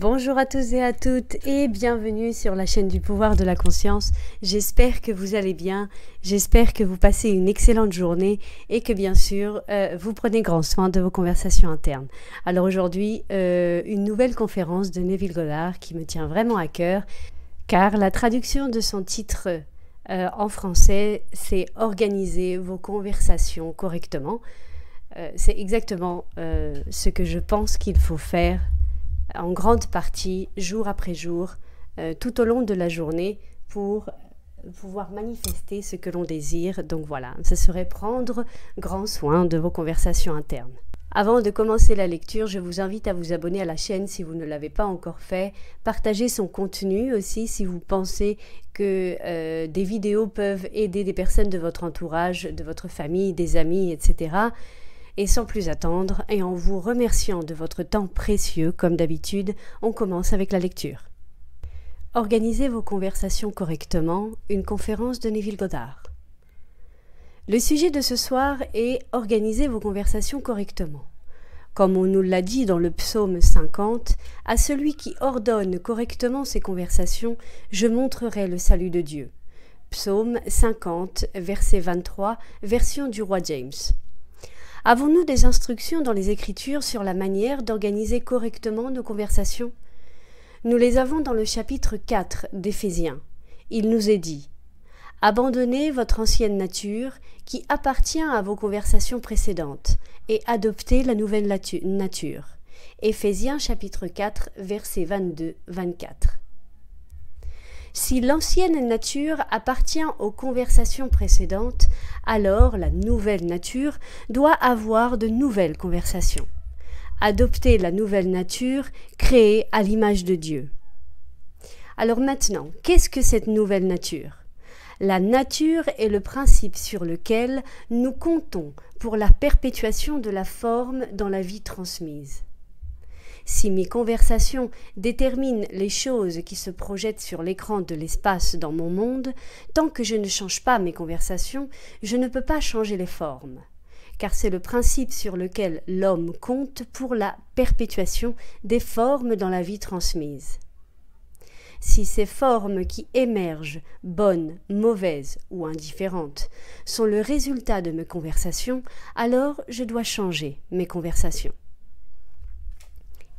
Bonjour à tous et à toutes et bienvenue sur la chaîne du pouvoir de la conscience. J'espère que vous allez bien, j'espère que vous passez une excellente journée et que bien sûr euh, vous prenez grand soin de vos conversations internes. Alors aujourd'hui, euh, une nouvelle conférence de Neville Goddard qui me tient vraiment à cœur car la traduction de son titre euh, en français c'est Organiser vos conversations correctement. c'est exactement ce que je pense qu'il faut faire en grande partie, jour après jour, euh, tout au long de la journée, pour pouvoir manifester ce que l'on désire. Donc voilà, ce serait prendre grand soin de vos conversations internes. Avant de commencer la lecture, je vous invite à vous abonner à la chaîne si vous ne l'avez pas encore fait, partager son contenu aussi si vous pensez que euh, des vidéos peuvent aider des personnes de votre entourage, de votre famille, des amis, etc. Et sans plus attendre, et en vous remerciant de votre temps précieux, comme d'habitude, on commence avec la lecture. Organisez vos conversations correctement, une conférence de Neville Goddard. Le sujet de ce soir est Organisez vos conversations correctement. Comme on nous l'a dit dans le psaume 50, à celui qui ordonne correctement ses conversations, je montrerai le salut de Dieu. Psaume 50, verset 23, version du roi James. Avons-nous des instructions dans les Écritures sur la manière d'organiser correctement nos conversations? Nous les avons dans le chapitre 4 d'Éphésiens. Il nous est dit Abandonnez votre ancienne nature qui appartient à vos conversations précédentes et adoptez la nouvelle nature. Éphésiens chapitre 4 versets 22-24. Si l'ancienne nature appartient aux conversations précédentes, alors la nouvelle nature doit avoir de nouvelles conversations. Adopter la nouvelle nature créée à l'image de Dieu. Alors maintenant, qu'est-ce que cette nouvelle nature? La nature est le principe sur lequel nous comptons pour la perpétuation de la forme dans la vie transmise. Si mes conversations déterminent les choses qui se projettent sur l'écran de l'espace dans mon monde, tant que je ne change pas mes conversations, je ne peux pas changer les formes car c'est le principe sur lequel l'homme compte pour la perpétuation des formes dans la vie transmise. Si ces formes qui émergent, bonnes, mauvaises ou indifférentes, sont le résultat de mes conversations, alors je dois changer mes conversations.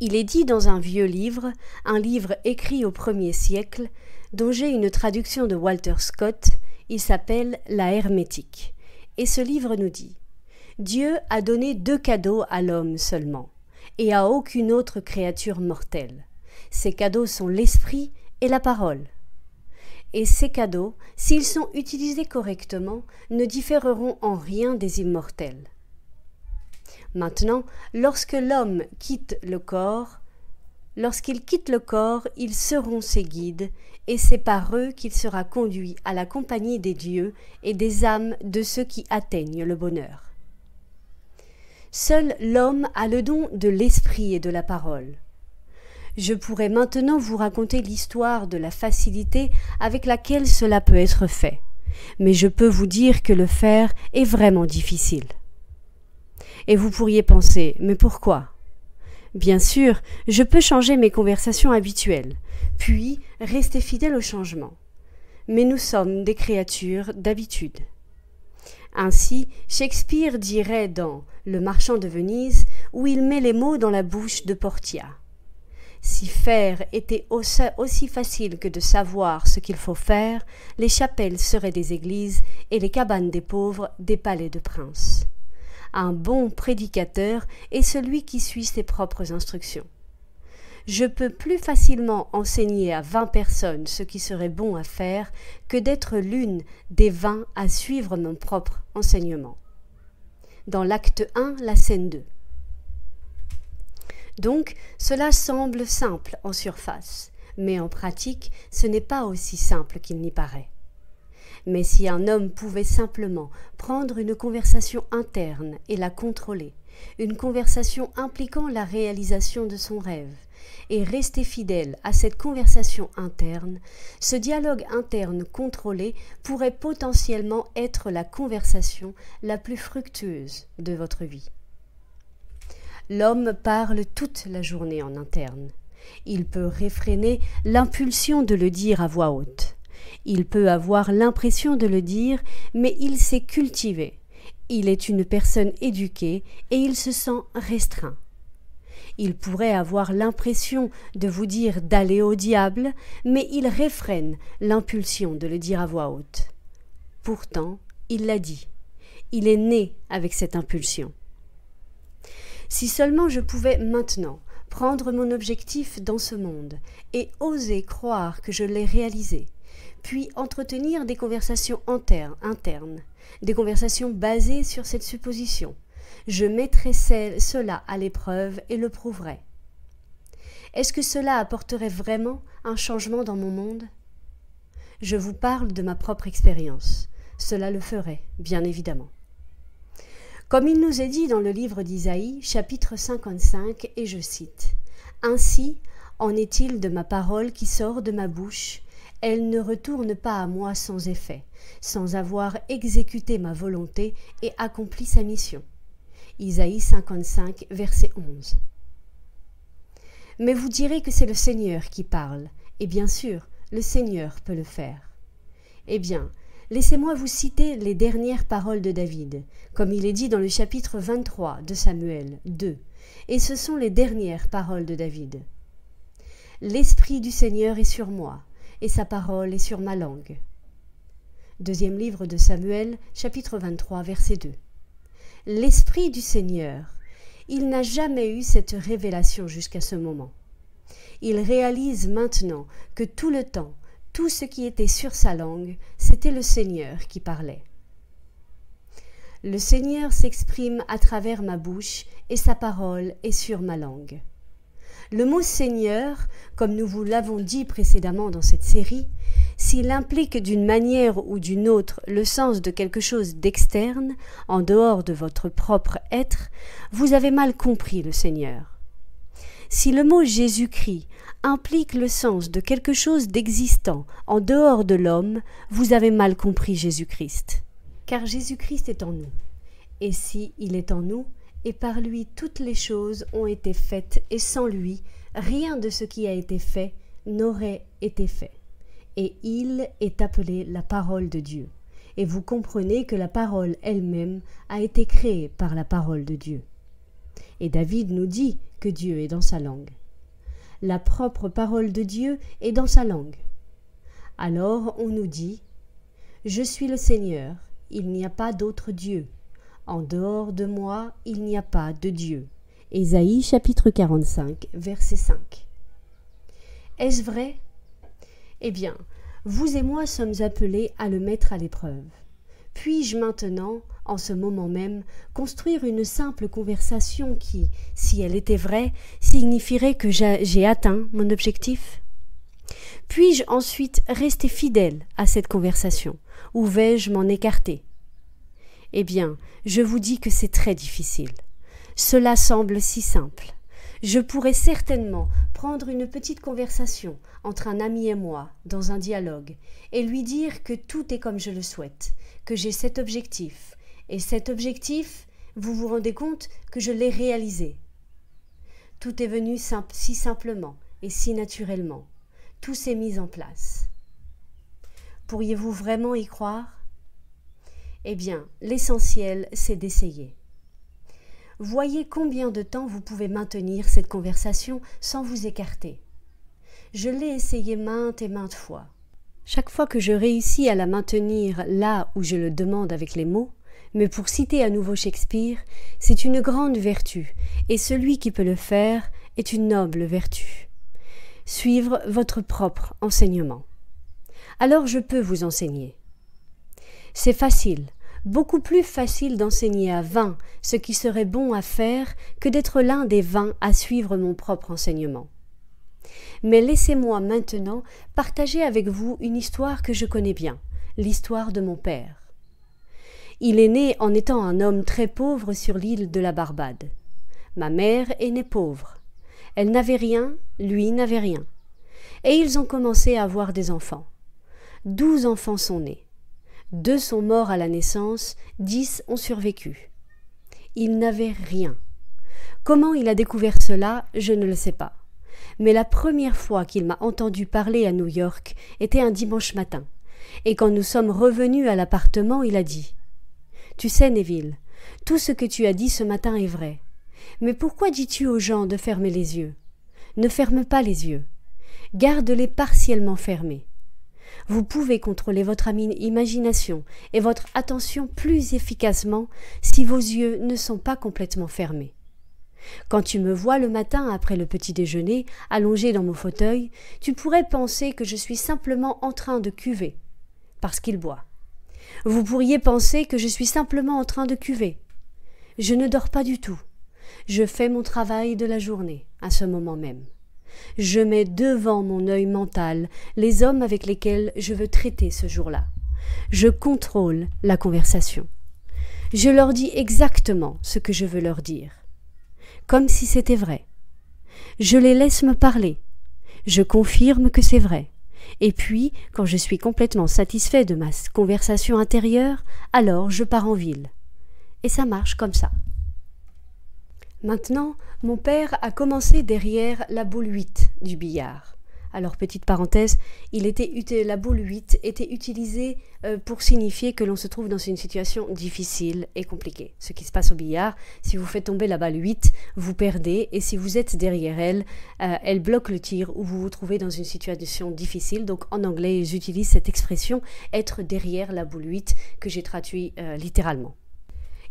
Il est dit dans un vieux livre, un livre écrit au premier siècle, dont j'ai une traduction de Walter Scott, il s'appelle La Hermétique. Et ce livre nous dit Dieu a donné deux cadeaux à l'homme seulement, et à aucune autre créature mortelle. Ces cadeaux sont l'esprit et la parole. Et ces cadeaux, s'ils sont utilisés correctement, ne différeront en rien des immortels. Maintenant, lorsque l'homme quitte le corps, lorsqu'il quitte le corps, ils seront ses guides, et c'est par eux qu'il sera conduit à la compagnie des dieux et des âmes de ceux qui atteignent le bonheur. Seul l'homme a le don de l'esprit et de la parole. Je pourrais maintenant vous raconter l'histoire de la facilité avec laquelle cela peut être fait, mais je peux vous dire que le faire est vraiment difficile. Et vous pourriez penser Mais pourquoi? Bien sûr, je peux changer mes conversations habituelles, puis rester fidèle au changement. Mais nous sommes des créatures d'habitude. Ainsi, Shakespeare dirait dans Le marchand de Venise, où il met les mots dans la bouche de Portia. Si faire était aussi facile que de savoir ce qu'il faut faire, les chapelles seraient des églises et les cabanes des pauvres des palais de princes. Un bon prédicateur est celui qui suit ses propres instructions. Je peux plus facilement enseigner à vingt personnes ce qui serait bon à faire que d'être l'une des vingt à suivre mon propre enseignement. Dans l'acte 1, la scène 2. Donc, cela semble simple en surface, mais en pratique, ce n'est pas aussi simple qu'il n'y paraît. Mais si un homme pouvait simplement prendre une conversation interne et la contrôler, une conversation impliquant la réalisation de son rêve, et rester fidèle à cette conversation interne, ce dialogue interne contrôlé pourrait potentiellement être la conversation la plus fructueuse de votre vie. L'homme parle toute la journée en interne, Il peut réfréner l'impulsion de le dire à voix haute. Il peut avoir l'impression de le dire, mais il s'est cultivé. Il est une personne éduquée et il se sent restreint. Il pourrait avoir l'impression de vous dire d'aller au diable, mais il réfrène l'impulsion de le dire à voix haute. Pourtant, il l'a dit. Il est né avec cette impulsion. Si seulement je pouvais maintenant prendre mon objectif dans ce monde et oser croire que je l'ai réalisé, puis entretenir des conversations internes, des conversations basées sur cette supposition. Je mettrai cela à l'épreuve et le prouverai. Est-ce que cela apporterait vraiment un changement dans mon monde? Je vous parle de ma propre expérience. Cela le ferait, bien évidemment. Comme il nous est dit dans le livre d'Isaïe, chapitre 55, et je cite Ainsi en est-il de ma parole qui sort de ma bouche, elle ne retourne pas à moi sans effet, sans avoir exécuté ma volonté et accompli sa mission. Isaïe 55, verset 11. Mais vous direz que c'est le Seigneur qui parle, et bien sûr, le Seigneur peut le faire. Eh bien, Laissez-moi vous citer les dernières paroles de David, comme il est dit dans le chapitre 23 de Samuel 2, et ce sont les dernières paroles de David. L'Esprit du Seigneur est sur moi, et sa parole est sur ma langue. Deuxième livre de Samuel, chapitre 23, verset 2. L'Esprit du Seigneur, il n'a jamais eu cette révélation jusqu'à ce moment. Il réalise maintenant que tout le temps, tout ce qui était sur sa langue, c'était le Seigneur qui parlait. Le Seigneur s'exprime à travers ma bouche et sa parole est sur ma langue. Le mot Seigneur, comme nous vous l'avons dit précédemment dans cette série, s'il implique d'une manière ou d'une autre le sens de quelque chose d'externe, en dehors de votre propre être, vous avez mal compris le Seigneur. Si le mot Jésus-Christ implique le sens de quelque chose d'existant en dehors de l'homme, vous avez mal compris Jésus-Christ. Car Jésus-Christ est en nous. Et si il est en nous, et par lui toutes les choses ont été faites, et sans lui, rien de ce qui a été fait n'aurait été fait. Et il est appelé la parole de Dieu. Et vous comprenez que la parole elle-même a été créée par la parole de Dieu. Et David nous dit que Dieu est dans sa langue la propre parole de Dieu est dans sa langue. Alors on nous dit Je suis le Seigneur, il n'y a pas d'autre Dieu. En dehors de moi, il n'y a pas de Dieu. Ésaïe chapitre 45, verset 5. Est-ce vrai? Eh bien, vous et moi sommes appelés à le mettre à l'épreuve. Puis-je maintenant, en ce moment même, construire une simple conversation qui, si elle était vraie, signifierait que j'ai atteint mon objectif? Puis-je ensuite rester fidèle à cette conversation, ou vais-je m'en écarter? Eh bien, je vous dis que c'est très difficile. Cela semble si simple. Je pourrais certainement prendre une petite conversation entre un ami et moi, dans un dialogue, et lui dire que tout est comme je le souhaite, que j'ai cet objectif, et cet objectif, vous vous rendez compte que je l'ai réalisé. Tout est venu si simplement et si naturellement. Tout s'est mis en place. Pourriez-vous vraiment y croire? Eh bien, l'essentiel, c'est d'essayer. Voyez combien de temps vous pouvez maintenir cette conversation sans vous écarter. Je l'ai essayé maintes et maintes fois. Chaque fois que je réussis à la maintenir là où je le demande avec les mots, mais pour citer à nouveau Shakespeare, c'est une grande vertu, et celui qui peut le faire est une noble vertu. Suivre votre propre enseignement. Alors je peux vous enseigner. C'est facile, beaucoup plus facile d'enseigner à vingt ce qui serait bon à faire que d'être l'un des vingt à suivre mon propre enseignement. Mais laissez-moi maintenant partager avec vous une histoire que je connais bien, l'histoire de mon père. Il est né en étant un homme très pauvre sur l'île de la Barbade. Ma mère est née pauvre. Elle n'avait rien, lui n'avait rien. Et ils ont commencé à avoir des enfants. Douze enfants sont nés. Deux sont morts à la naissance, dix ont survécu. Il n'avait rien. Comment il a découvert cela, je ne le sais pas. mais la première fois qu'il m'a entendu parler à New York était un dimanche matin. Et quand nous sommes revenus à l'appartement, il a dit Tu sais, Neville, tout ce que tu as dit ce matin est vrai. Mais pourquoi dis-tu aux gens de fermer les yeux? Ne ferme pas les yeux. Garde-les partiellement fermés. Vous pouvez contrôler votre imagination et votre attention plus efficacement si vos yeux ne sont pas complètement fermés. Quand tu me vois le matin après le petit déjeuner, allongé dans mon fauteuil, tu pourrais penser que je suis simplement en train de cuver, parce qu'il boit. Vous pourriez penser que je suis simplement en train de cuver. Je ne dors pas du tout. Je fais mon travail de la journée, à ce moment même. Je mets devant mon œil mental les hommes avec lesquels je veux traiter ce jour-là. Je contrôle la conversation. Je leur dis exactement ce que je veux leur dire comme si c'était vrai. Je les laisse me parler. Je confirme que c'est vrai. Et puis, quand je suis complètement satisfait de ma conversation intérieure, alors je pars en ville. Et ça marche comme ça. Maintenant, mon père a commencé derrière la boule 8 du billard. Alors, petite parenthèse, la boule 8 était utilisée euh, pour signifier que l'on se trouve dans une situation difficile et compliquée. Ce qui se passe au billard, si vous faites tomber la balle 8, vous perdez, et si vous êtes derrière elle, euh, elle bloque le tir ou vous vous trouvez dans une situation difficile. Donc, en anglais, j'utilise cette expression être derrière la boule 8 que j'ai traduit euh, littéralement.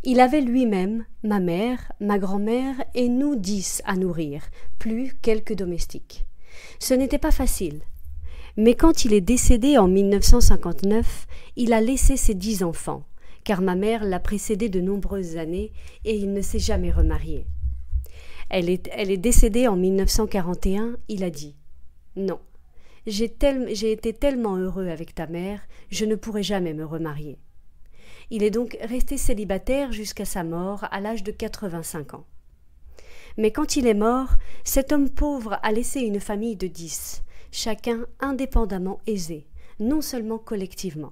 Il avait lui-même, ma mère, ma grand-mère et nous dix à nourrir, plus quelques domestiques. Ce n'était pas facile. Mais quand il est décédé en 1959, il a laissé ses dix enfants, car ma mère l'a précédé de nombreuses années et il ne s'est jamais remarié. Elle est, décédée en 1941, il a dit Non, j'ai été tellement heureux avec ta mère, je ne pourrai jamais me remarier. Il est donc resté célibataire jusqu'à sa mort à l'âge de 85 ans. Mais quand il est mort, cet homme pauvre a laissé une famille de dix, chacun indépendamment aisé, non seulement collectivement.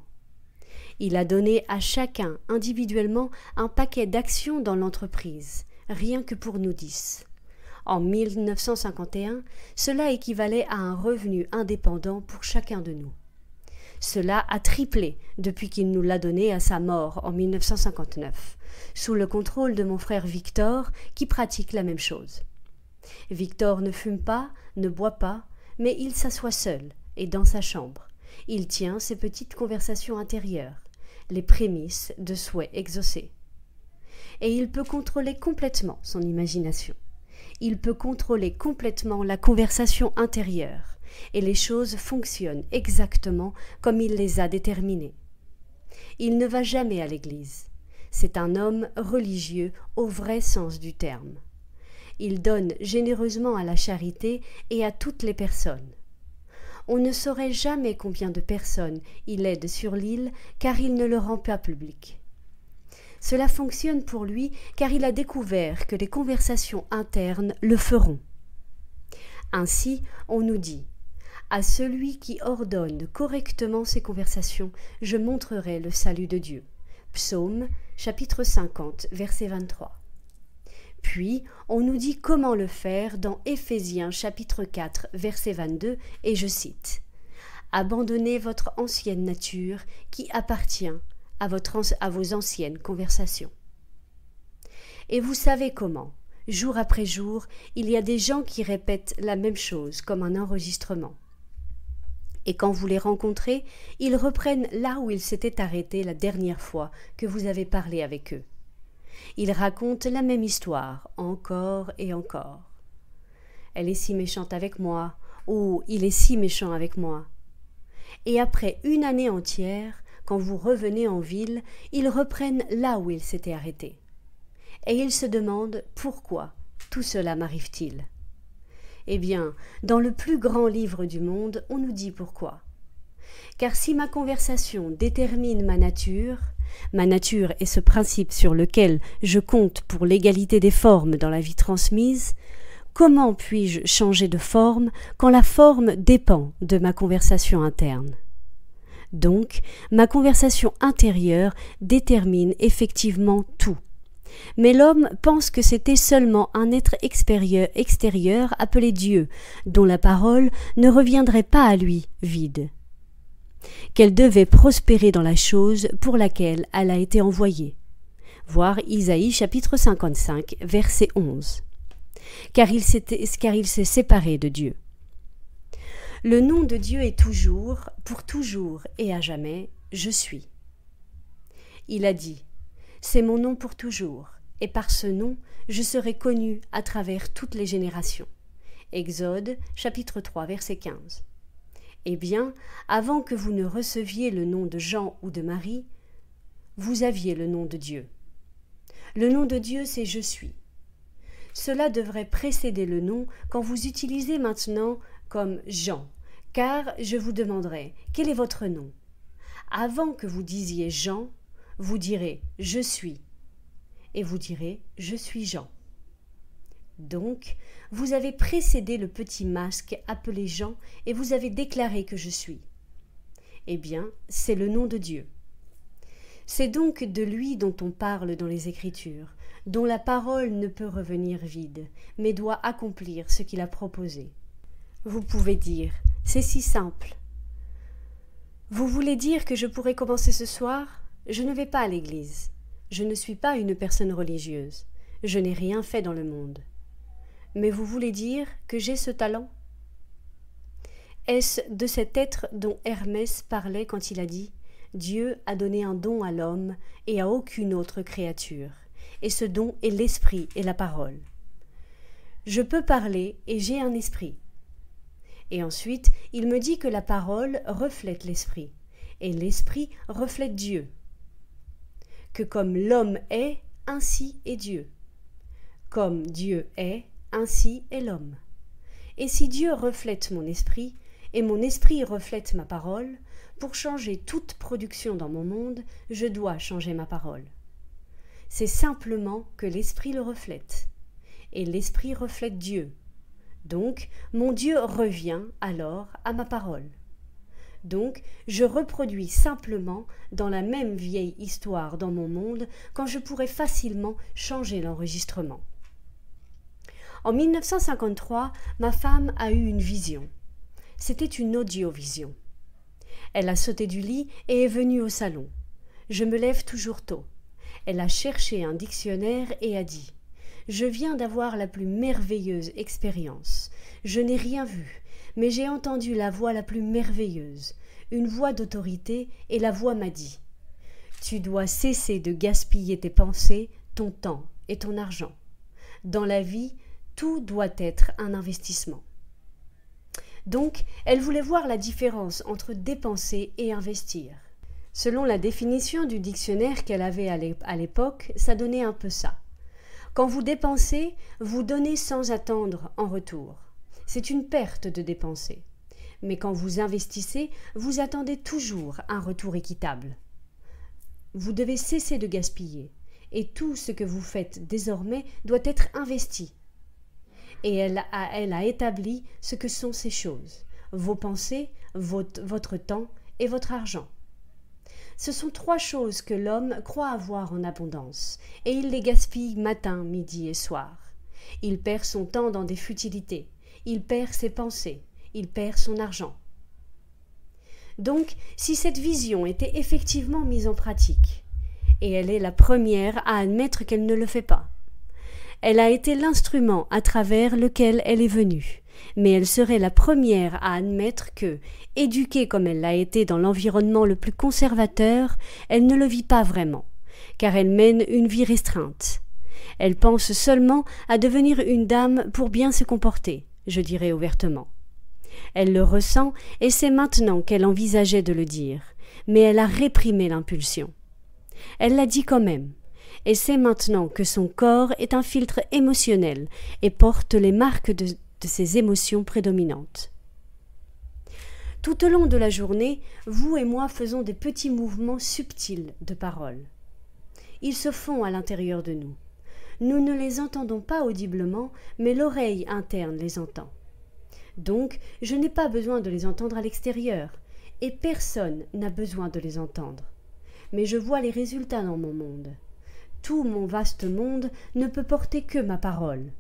Il a donné à chacun individuellement un paquet d'actions dans l'entreprise, rien que pour nous dix. En 1951, cela équivalait à un revenu indépendant pour chacun de nous. Cela a triplé depuis qu'il nous l'a donné à sa mort en 1959, sous le contrôle de mon frère Victor, qui pratique la même chose. Victor ne fume pas, ne boit pas, mais il s'assoit seul et dans sa chambre. Il tient ses petites conversations intérieures, les prémices de souhaits exaucés. Et il peut contrôler complètement son imagination. Il peut contrôler complètement la conversation intérieure et les choses fonctionnent exactement comme il les a déterminées. Il ne va jamais à l'église. C'est un homme religieux au vrai sens du terme. Il donne généreusement à la charité et à toutes les personnes. On ne saurait jamais combien de personnes il aide sur l'île car il ne le rend pas public. Cela fonctionne pour lui car il a découvert que les conversations internes le feront. Ainsi, on nous dit à celui qui ordonne correctement ses conversations, je montrerai le salut de Dieu. Psaume chapitre 50 verset 23. Puis on nous dit comment le faire dans Éphésiens chapitre 4 verset 22 et je cite Abandonnez votre ancienne nature qui appartient à, vos anciennes conversations. Et vous savez comment Jour après jour, il y a des gens qui répètent la même chose comme un enregistrement et quand vous les rencontrez, ils reprennent là où ils s'étaient arrêtés la dernière fois que vous avez parlé avec eux. Ils racontent la même histoire encore et encore. Elle est si méchante avec moi, ou il est si méchant avec moi. Et après une année entière, quand vous revenez en ville, ils reprennent là où ils s'étaient arrêtés. Et ils se demandent pourquoi tout cela m'arrive-t-il? Eh bien, dans le plus grand livre du monde, on nous dit pourquoi. Car si ma conversation détermine ma nature, ma nature est ce principe sur lequel je compte pour l'égalité des formes dans la vie transmise, comment puis-je changer de forme quand la forme dépend de ma conversation interne? Donc, ma conversation intérieure détermine effectivement tout. Mais l'homme pense que c'était seulement un être extérieur, extérieur appelé Dieu, dont la parole ne reviendrait pas à lui vide. Qu'elle devait prospérer dans la chose pour laquelle elle a été envoyée. Voir Isaïe chapitre 55, verset 11. Car il s'est séparé de Dieu. Le nom de Dieu est toujours, pour toujours et à jamais, je suis. Il a dit c'est mon nom pour toujours, et par ce nom je serai connu à travers toutes les générations. Exode chapitre 3 verset 15. Eh bien, avant que vous ne receviez le nom de Jean ou de Marie, vous aviez le nom de Dieu. Le nom de Dieu, c'est Je suis. Cela devrait précéder le nom quand vous utilisez maintenant comme Jean, car je vous demanderai quel est votre nom? Avant que vous disiez Jean, vous direz Je suis et vous direz Je suis Jean. Donc, vous avez précédé le petit masque appelé Jean et vous avez déclaré que je suis. Eh bien, c'est le nom de Dieu. C'est donc de lui dont on parle dans les Écritures, dont la parole ne peut revenir vide, mais doit accomplir ce qu'il a proposé. Vous pouvez dire C'est si simple. Vous voulez dire que je pourrais commencer ce soir? Je ne vais pas à l'église. Je ne suis pas une personne religieuse. Je n'ai rien fait dans le monde. Mais vous voulez dire que j'ai ce talent? Est-ce de cet être dont Hermès parlait quand il a dit Dieu a donné un don à l'homme et à aucune autre créature, et ce don est l'esprit et la parole. Je peux parler et j'ai un esprit. Et ensuite, il me dit que la parole reflète l'esprit, et l'esprit reflète Dieu que comme l'homme est, ainsi est Dieu. Comme Dieu est, ainsi est l'homme. Et si Dieu reflète mon esprit, et mon esprit reflète ma parole, pour changer toute production dans mon monde, je dois changer ma parole. C'est simplement que l'esprit le reflète, et l'esprit reflète Dieu. Donc, mon Dieu revient alors à ma parole. Donc, je reproduis simplement dans la même vieille histoire dans mon monde quand je pourrais facilement changer l'enregistrement. En 1953, ma femme a eu une vision. C'était une audiovision. Elle a sauté du lit et est venue au salon. Je me lève toujours tôt. Elle a cherché un dictionnaire et a dit Je viens d'avoir la plus merveilleuse expérience. Je n'ai rien vu, mais j'ai entendu la voix la plus merveilleuse, une voix d'autorité, et la voix m'a dit Tu dois cesser de gaspiller tes pensées, ton temps et ton argent. Dans la vie, tout doit être un investissement. Donc, elle voulait voir la différence entre dépenser et investir. Selon la définition du dictionnaire qu'elle avait à l'époque, ça donnait un peu ça. Quand vous dépensez, vous donnez sans attendre en retour c'est une perte de dépenser. Mais quand vous investissez, vous attendez toujours un retour équitable. Vous devez cesser de gaspiller, et tout ce que vous faites désormais doit être investi. Et elle a, établi ce que sont ces choses, vos pensées, votre temps et votre argent. Ce sont trois choses que l'homme croit avoir en abondance, et il les gaspille matin, midi et soir. Il perd son temps dans des futilités, il perd ses pensées, il perd son argent. Donc, si cette vision était effectivement mise en pratique, et elle est la première à admettre qu'elle ne le fait pas, elle a été l'instrument à travers lequel elle est venue, mais elle serait la première à admettre que, éduquée comme elle l'a été dans l'environnement le plus conservateur, elle ne le vit pas vraiment, car elle mène une vie restreinte. Elle pense seulement à devenir une dame pour bien se comporter, je dirais ouvertement. Elle le ressent et c'est maintenant qu'elle envisageait de le dire, mais elle a réprimé l'impulsion. Elle l'a dit quand même, et c'est maintenant que son corps est un filtre émotionnel et porte les marques de, de ses émotions prédominantes. Tout au long de la journée, vous et moi faisons des petits mouvements subtils de parole. Ils se font à l'intérieur de nous. Nous ne les entendons pas audiblement, mais l'oreille interne les entend. Donc, je n'ai pas besoin de les entendre à l'extérieur, et personne n'a besoin de les entendre. Mais je vois les résultats dans mon monde. Tout mon vaste monde ne peut porter que ma parole.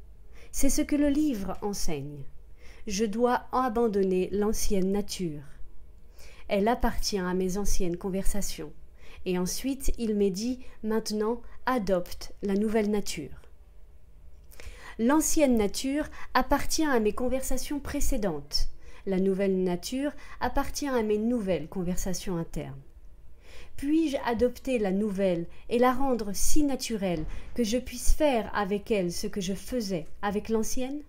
C'est ce que le livre enseigne. Je dois abandonner l'ancienne nature. Elle appartient à mes anciennes conversations. Et ensuite, il m'est dit Maintenant, adopte la nouvelle nature. L'ancienne nature appartient à mes conversations précédentes. La nouvelle nature appartient à mes nouvelles conversations internes. Puis-je adopter la nouvelle et la rendre si naturelle que je puisse faire avec elle ce que je faisais avec l'ancienne?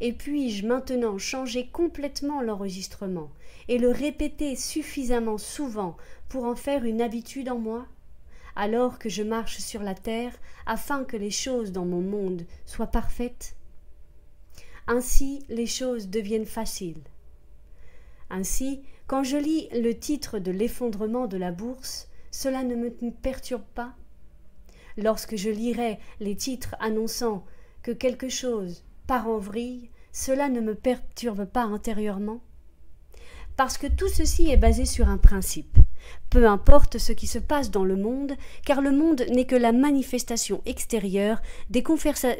Et puis-je maintenant changer complètement l'enregistrement et le répéter suffisamment souvent pour en faire une habitude en moi? Alors que je marche sur la terre afin que les choses dans mon monde soient parfaites? Ainsi les choses deviennent faciles. Ainsi, quand je lis le titre de l'effondrement de la bourse, cela ne me perturbe pas? Lorsque je lirai les titres annonçant que quelque chose part en vrille, cela ne me perturbe pas intérieurement. Parce que tout ceci est basé sur un principe. Peu importe ce qui se passe dans le monde, car le monde n'est que la manifestation extérieure des,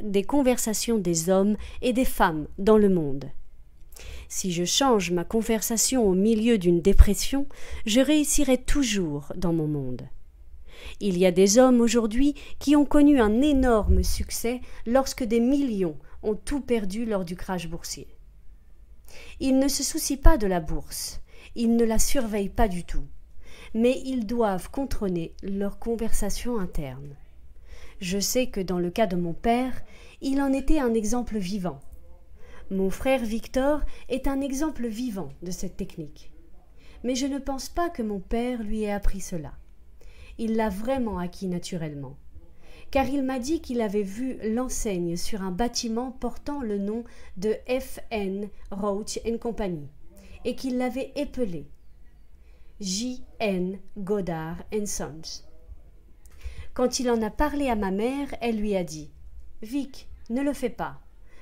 des conversations des hommes et des femmes dans le monde. Si je change ma conversation au milieu d'une dépression, je réussirai toujours dans mon monde. Il y a des hommes aujourd'hui qui ont connu un énorme succès lorsque des millions ont tout perdu lors du crash boursier. Ils ne se soucient pas de la bourse, ils ne la surveillent pas du tout, mais ils doivent contrôler leur conversation interne. Je sais que dans le cas de mon père, il en était un exemple vivant. Mon frère Victor est un exemple vivant de cette technique. Mais je ne pense pas que mon père lui ait appris cela. Il l'a vraiment acquis naturellement. Car il m'a dit qu'il avait vu l'enseigne sur un bâtiment portant le nom de F.N. Roach Company et qu'il l'avait épelé J.N. Goddard Sons. Quand il en a parlé à ma mère, elle lui a dit Vic, ne le fais pas.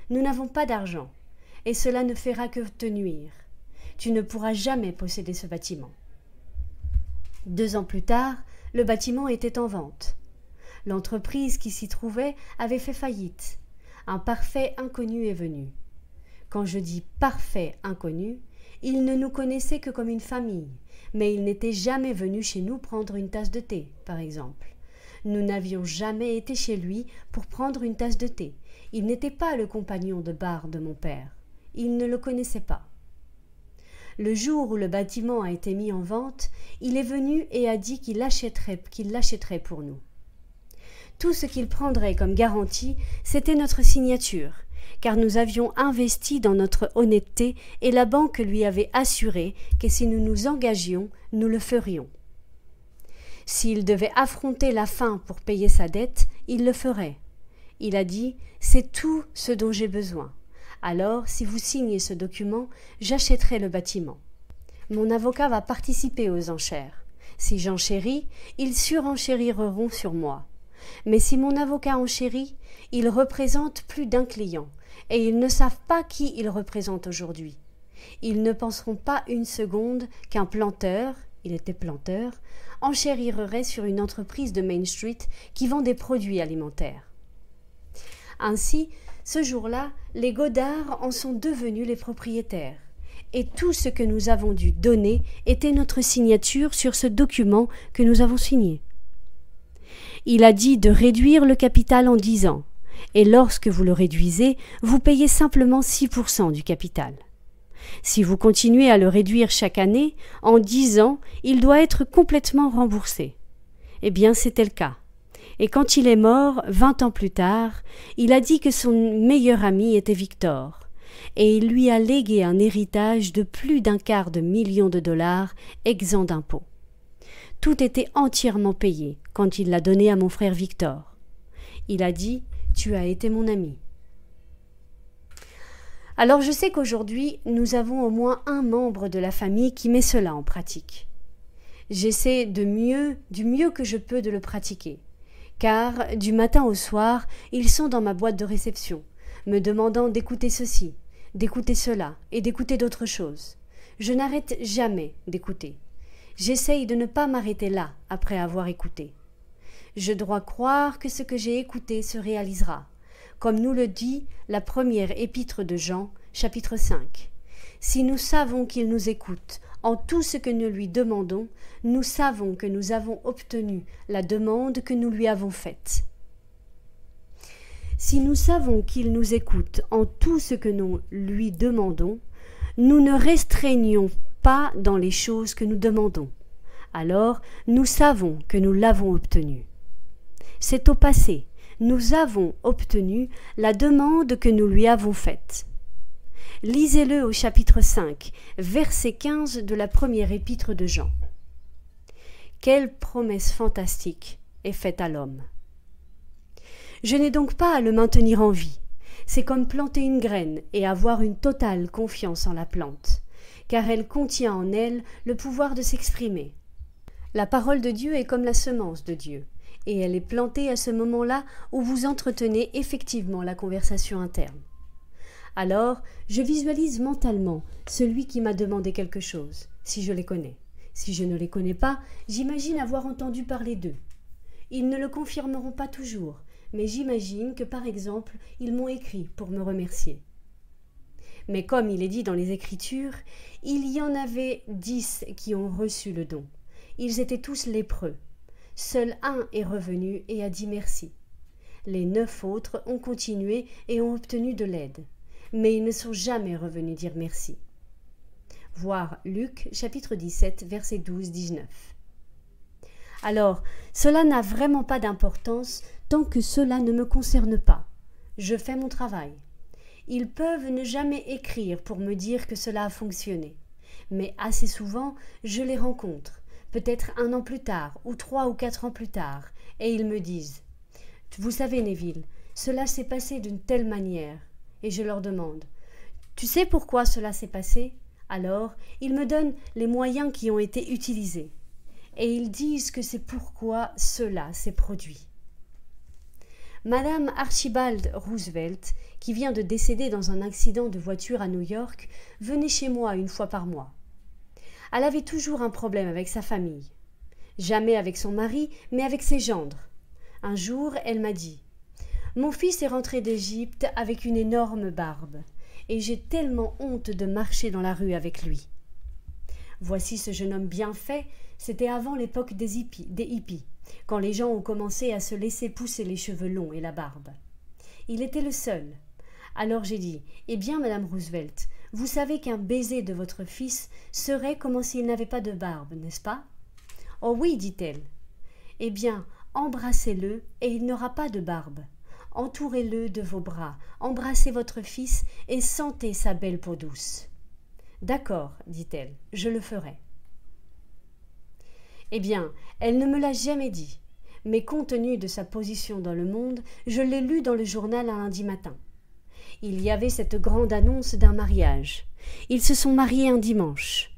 Nous n'avons pas d'argent et cela ne fera que te nuire. Tu ne pourras jamais posséder ce bâtiment. Deux ans plus tard, le bâtiment était en vente. L'entreprise qui s'y trouvait avait fait faillite. Un parfait inconnu est venu. Quand je dis parfait inconnu, il ne nous connaissait que comme une famille, mais il n'était jamais venu chez nous prendre une tasse de thé, par exemple. Nous n'avions jamais été chez lui pour prendre une tasse de thé. Il n'était pas le compagnon de bar de mon père il ne le connaissait pas. Le jour où le bâtiment a été mis en vente, il est venu et a dit qu'il l'achèterait, qu'il l'achèterait pour nous. Tout ce qu'il prendrait comme garantie, c'était notre signature, car nous avions investi dans notre honnêteté et la banque lui avait assuré que si nous nous engagions, nous le ferions. S'il devait affronter la faim pour payer sa dette, il le ferait. Il a dit C'est tout ce dont j'ai besoin. Alors, si vous signez ce document, j'achèterai le bâtiment. Mon avocat va participer aux enchères. Si j'enchéris, ils surenchériront sur moi. Mais si mon avocat enchérit, il représente plus d'un client, et ils ne savent pas qui il représente aujourd'hui. Ils ne penseront pas une seconde qu'un planteur, il était planteur, enchérirait sur une entreprise de Main Street qui vend des produits alimentaires. Ainsi, ce jour-là, les Godards en sont devenus les propriétaires. Et tout ce que nous avons dû donner était notre signature sur ce document que nous avons signé. Il a dit de réduire le capital en dix ans, et lorsque vous le réduisez, vous payez simplement 6% du capital. Si vous continuez à le réduire chaque année, en dix ans, il doit être complètement remboursé. Eh bien, c'était le cas et quand il est mort, vingt ans plus tard, il a dit que son meilleur ami était Victor, et il lui a légué un héritage de plus d'un quart de million de dollars exempt d'impôts. Tout était entièrement payé quand il l'a donné à mon frère Victor. Il a dit Tu as été mon ami. Alors je sais qu'aujourd'hui, nous avons au moins un membre de la famille qui met cela en pratique. J'essaie de mieux, du mieux que je peux de le pratiquer car du matin au soir, ils sont dans ma boîte de réception, me demandant d'écouter ceci, d'écouter cela et d'écouter d'autres choses. Je n'arrête jamais d'écouter. J'essaye de ne pas m'arrêter là après avoir écouté. Je dois croire que ce que j'ai écouté se réalisera, comme nous le dit la première épître de Jean, chapitre 5. Si nous savons qu'il nous écoute en tout ce que nous lui demandons, nous savons que nous avons obtenu la demande que nous lui avons faite. Si nous savons qu'il nous écoute en tout ce que nous lui demandons, nous ne restreignons pas dans les choses que nous demandons. Alors nous savons que nous l'avons obtenu. C'est au passé. Nous avons obtenu la demande que nous lui avons faite. Lisez-le au chapitre 5, verset 15 de la première épître de Jean. Quelle promesse fantastique est faite à l'homme. Je n'ai donc pas à le maintenir en vie. C'est comme planter une graine et avoir une totale confiance en la plante, car elle contient en elle le pouvoir de s'exprimer. La parole de Dieu est comme la semence de Dieu, et elle est plantée à ce moment-là où vous entretenez effectivement la conversation interne. Alors, je visualise mentalement celui qui m'a demandé quelque chose, si je les connais. Si je ne les connais pas, j'imagine avoir entendu parler d'eux. Ils ne le confirmeront pas toujours, mais j'imagine que par exemple ils m'ont écrit pour me remercier. Mais comme il est dit dans les Écritures, il y en avait dix qui ont reçu le don. Ils étaient tous lépreux. Seul un est revenu et a dit merci. Les neuf autres ont continué et ont obtenu de l'aide, mais ils ne sont jamais revenus dire merci. Voir Luc chapitre 17 verset 12-19. Alors, cela n'a vraiment pas d'importance tant que cela ne me concerne pas. Je fais mon travail. Ils peuvent ne jamais écrire pour me dire que cela a fonctionné. Mais assez souvent, je les rencontre, peut-être un an plus tard, ou trois ou quatre ans plus tard, et ils me disent Vous savez, Neville, cela s'est passé d'une telle manière. Et je leur demande Tu sais pourquoi cela s'est passé? Alors, ils me donnent les moyens qui ont été utilisés et ils disent que c'est pourquoi cela s'est produit. Madame Archibald Roosevelt, qui vient de décéder dans un accident de voiture à New York, venait chez moi une fois par mois. Elle avait toujours un problème avec sa famille. Jamais avec son mari, mais avec ses gendres. Un jour, elle m'a dit Mon fils est rentré d'Égypte avec une énorme barbe, et j'ai tellement honte de marcher dans la rue avec lui. Voici ce jeune homme bien fait c'était avant l'époque des hippies, des hippies, quand les gens ont commencé à se laisser pousser les cheveux longs et la barbe. Il était le seul. Alors j'ai dit Eh bien, madame Roosevelt, vous savez qu'un baiser de votre fils serait comme s'il n'avait pas de barbe, n'est-ce pas? Oh oui, dit-elle. Eh bien, embrassez-le et il n'aura pas de barbe. Entourez-le de vos bras, embrassez votre fils et sentez sa belle peau douce. D'accord, dit-elle, je le ferai. Eh bien, elle ne me l'a jamais dit, mais compte tenu de sa position dans le monde, je l'ai lu dans le journal un lundi matin. Il y avait cette grande annonce d'un mariage. Ils se sont mariés un dimanche.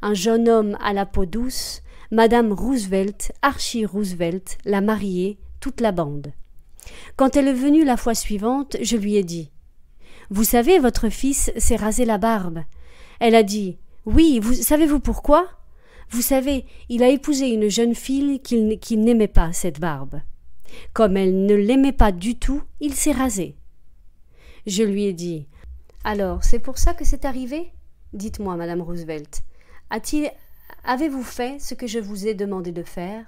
Un jeune homme à la peau douce, Madame Roosevelt, Archie Roosevelt, l'a marié, toute la bande. Quand elle est venue la fois suivante, je lui ai dit Vous savez, votre fils s'est rasé la barbe. Elle a dit Oui, vous savez-vous pourquoi? Vous savez, il a épousé une jeune fille qui, n'aimait pas cette barbe. Comme elle ne l'aimait pas du tout, il s'est rasé. Je lui ai dit Alors, c'est pour ça que c'est arrivé? Dites-moi, madame Roosevelt, a-t-il avez-vous fait ce que je vous ai demandé de faire?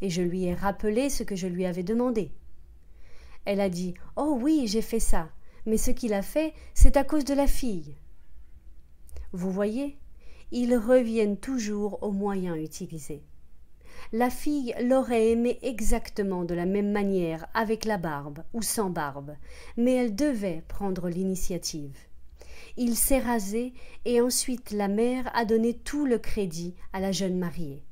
Et je lui ai rappelé ce que je lui avais demandé. Elle a dit Oh oui, j'ai fait ça, mais ce qu'il a fait, c'est à cause de la fille. Vous voyez, ils reviennent toujours aux moyens utilisés. La fille l'aurait aimé exactement de la même manière avec la barbe ou sans barbe, mais elle devait prendre l'initiative. Il s'est rasé et ensuite la mère a donné tout le crédit à la jeune mariée.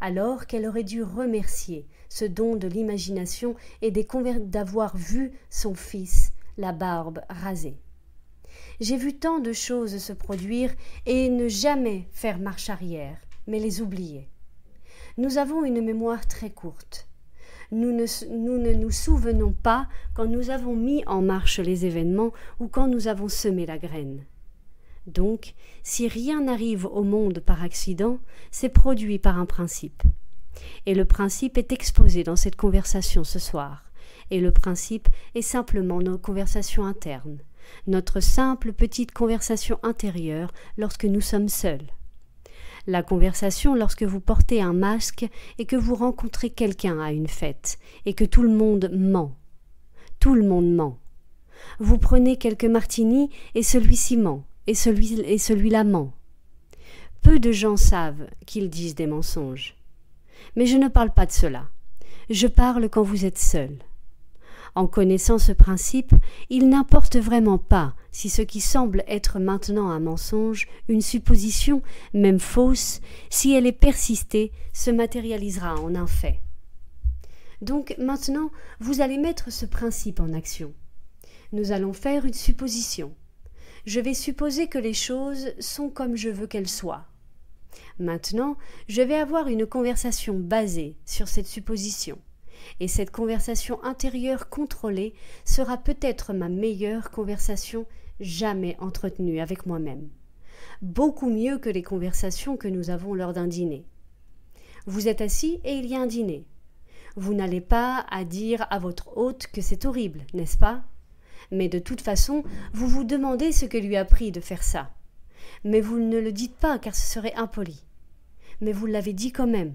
Alors qu'elle aurait dû remercier ce don de l'imagination et d'avoir vu son fils la barbe rasée. J'ai vu tant de choses se produire et ne jamais faire marche arrière, mais les oublier. Nous avons une mémoire très courte. Nous ne, nous souvenons pas quand nous avons mis en marche les événements ou quand nous avons semé la graine. Donc, si rien n'arrive au monde par accident, c'est produit par un principe. Et le principe est exposé dans cette conversation ce soir. Et le principe est simplement nos conversations internes, notre simple petite conversation intérieure lorsque nous sommes seuls. La conversation lorsque vous portez un masque et que vous rencontrez quelqu'un à une fête, et que tout le monde ment. Tout le monde ment. Vous prenez quelques martinis et celui-ci ment, et celui et celui-là ment. Peu de gens savent qu'ils disent des mensonges. Mais je ne parle pas de cela. Je parle quand vous êtes seul. En connaissant ce principe, il n'importe vraiment pas si ce qui semble être maintenant un mensonge, une supposition, même fausse, si elle est persistée, se matérialisera en un fait. Donc maintenant, vous allez mettre ce principe en action. Nous allons faire une supposition. Je vais supposer que les choses sont comme je veux qu'elles soient. Maintenant, je vais avoir une conversation basée sur cette supposition et cette conversation intérieure contrôlée sera peut-être ma meilleure conversation jamais entretenue avec moi-même. Beaucoup mieux que les conversations que nous avons lors d'un dîner. Vous êtes assis et il y a un dîner. Vous n'allez pas à dire à votre hôte que c'est horrible, n'est-ce pas? Mais de toute façon, vous vous demandez ce que lui a pris de faire ça. Mais vous ne le dites pas car ce serait impoli. Mais vous l'avez dit quand même.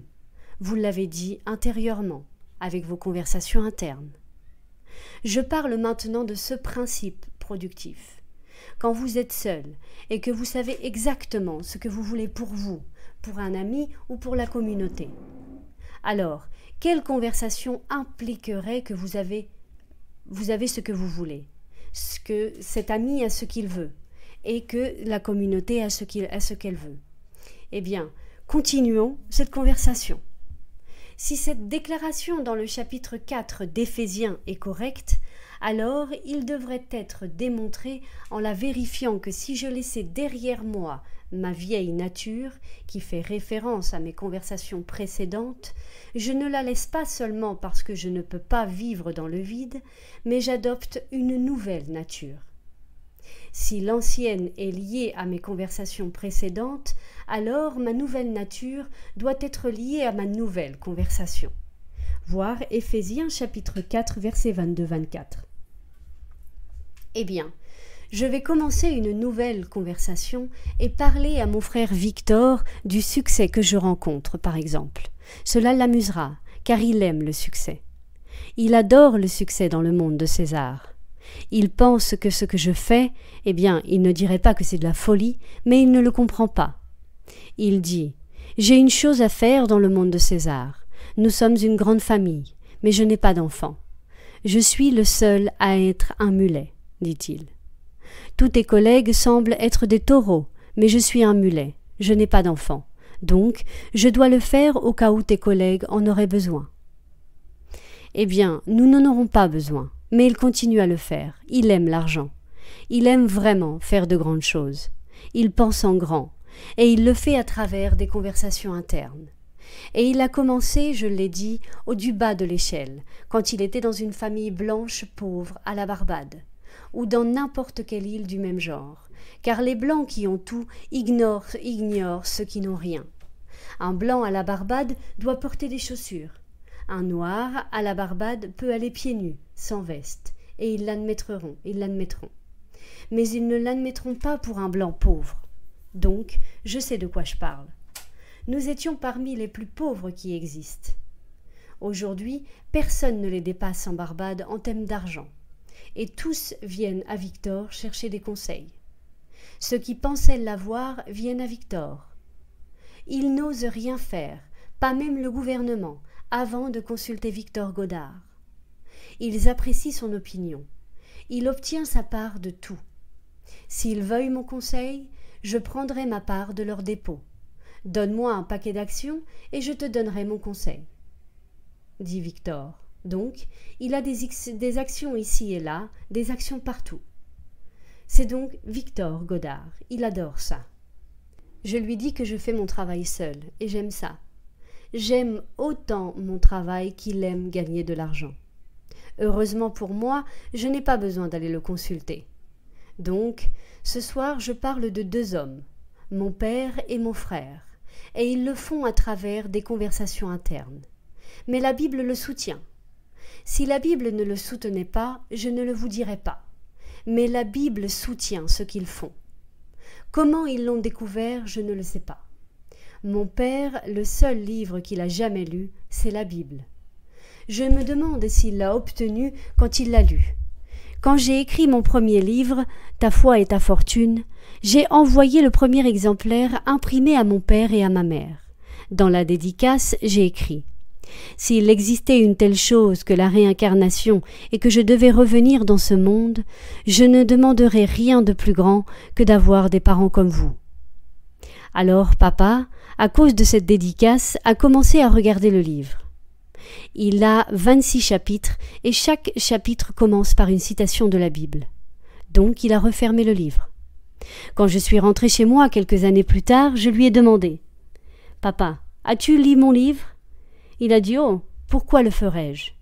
Vous l'avez dit intérieurement avec vos conversations internes. Je parle maintenant de ce principe productif. Quand vous êtes seul et que vous savez exactement ce que vous voulez pour vous, pour un ami ou pour la communauté. Alors, quelle conversation impliquerait que vous avez vous avez ce que vous voulez, ce que cet ami a ce qu'il veut et que la communauté a ce qu'elle veut? Eh bien, continuons cette conversation. Si cette déclaration dans le chapitre 4 d'Éphésiens est correcte, alors il devrait être démontré en la vérifiant que si je laissais derrière moi ma vieille nature, qui fait référence à mes conversations précédentes, je ne la laisse pas seulement parce que je ne peux pas vivre dans le vide, mais j'adopte une nouvelle nature. Si l'ancienne est liée à mes conversations précédentes, alors ma nouvelle nature doit être liée à ma nouvelle conversation. Voir Éphésiens chapitre 4 verset 22-24. Eh bien, je vais commencer une nouvelle conversation et parler à mon frère Victor du succès que je rencontre, par exemple. Cela l'amusera, car il aime le succès. Il adore le succès dans le monde de César. Il pense que ce que je fais, eh bien, il ne dirait pas que c'est de la folie, mais il ne le comprend pas. Il dit J'ai une chose à faire dans le monde de César. Nous sommes une grande famille, mais je n'ai pas d'enfant. Je suis le seul à être un mulet, dit-il. Tous tes collègues semblent être des taureaux, mais je suis un mulet. Je n'ai pas d'enfant. Donc, je dois le faire au cas où tes collègues en auraient besoin. Eh bien, nous n'en aurons pas besoin. Mais il continue à le faire. Il aime l'argent. Il aime vraiment faire de grandes choses. Il pense en grand. Et il le fait à travers des conversations internes. Et il a commencé, je l'ai dit, au du bas de l'échelle, quand il était dans une famille blanche pauvre à la Barbade, ou dans n'importe quelle île du même genre, car les blancs qui ont tout ignorent, ignorent ceux qui n'ont rien. Un blanc à la Barbade doit porter des chaussures. Un noir à la Barbade peut aller pieds nus, sans veste, et ils l'admettront, ils l'admettront. Mais ils ne l'admettront pas pour un blanc pauvre. Donc, je sais de quoi je parle. Nous étions parmi les plus pauvres qui existent. Aujourd'hui, personne ne les dépasse en Barbade en thème d'argent, et tous viennent à Victor chercher des conseils. Ceux qui pensaient l'avoir viennent à Victor. Ils n'osent rien faire, pas même le gouvernement, avant de consulter Victor Godard. Ils apprécient son opinion. Il obtient sa part de tout. S'ils veuillent mon conseil, je prendrai ma part de leur dépôt. Donne-moi un paquet d'actions et je te donnerai mon conseil. Dit Victor. Donc, il a des, des actions ici et là, des actions partout. C'est donc Victor Godard. Il adore ça. Je lui dis que je fais mon travail seul, et j'aime ça. J'aime autant mon travail qu'il aime gagner de l'argent. Heureusement pour moi, je n'ai pas besoin d'aller le consulter. Donc, ce soir, je parle de deux hommes, mon père et mon frère, et ils le font à travers des conversations internes. Mais la Bible le soutient. Si la Bible ne le soutenait pas, je ne le vous dirais pas. Mais la Bible soutient ce qu'ils font. Comment ils l'ont découvert, je ne le sais pas. Mon père, le seul livre qu'il a jamais lu, c'est la Bible. Je me demande s'il l'a obtenu quand il l'a lu. Quand j'ai écrit mon premier livre, Ta foi et ta fortune, j'ai envoyé le premier exemplaire imprimé à mon père et à ma mère. Dans la dédicace, j'ai écrit S'il existait une telle chose que la réincarnation et que je devais revenir dans ce monde, je ne demanderais rien de plus grand que d'avoir des parents comme vous. Alors papa, à cause de cette dédicace, a commencé à regarder le livre. Il a vingt-six chapitres et chaque chapitre commence par une citation de la Bible. Donc il a refermé le livre. Quand je suis rentré chez moi quelques années plus tard, je lui ai demandé Papa, as-tu lu mon livre? Il a dit Oh, pourquoi le ferais-je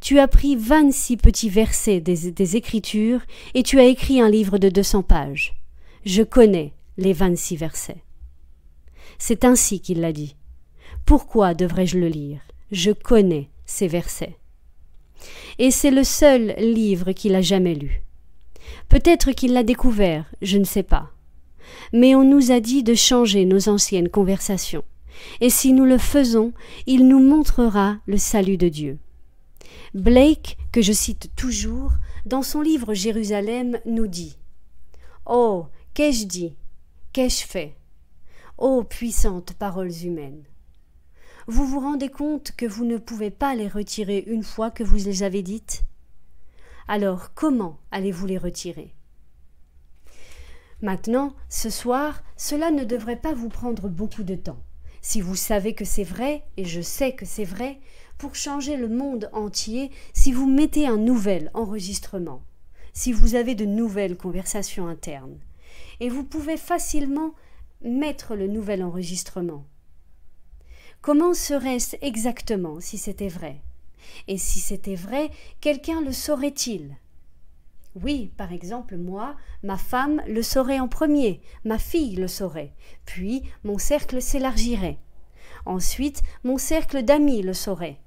Tu as pris vingt-six petits versets des, des, Écritures et tu as écrit un livre de deux cents pages. Je connais les vingt-six versets. C'est ainsi qu'il l'a dit. Pourquoi devrais-je le lire? Je connais ces versets. Et c'est le seul livre qu'il a jamais lu. Peut-être qu'il l'a découvert, je ne sais pas. Mais on nous a dit de changer nos anciennes conversations, et si nous le faisons, il nous montrera le salut de Dieu. Blake, que je cite toujours, dans son livre Jérusalem, nous dit Oh, qu'ai-je dit? Qu'ai-je fait? Ô puissantes paroles humaines. Vous vous rendez compte que vous ne pouvez pas les retirer une fois que vous les avez dites? Alors comment allez-vous les retirer? Maintenant, ce soir, cela ne devrait pas vous prendre beaucoup de temps. Si vous savez que c'est vrai, et je sais que c'est vrai, pour changer le monde entier, si vous mettez un nouvel enregistrement, si vous avez de nouvelles conversations internes, et vous pouvez facilement mettre le nouvel enregistrement, Comment serait-ce exactement si c'était vrai? Et si c'était vrai, quelqu'un le saurait-il? Oui, par exemple, moi, ma femme le saurait en premier, ma fille le saurait, puis mon cercle s'élargirait. Ensuite, mon cercle d'amis le saurait.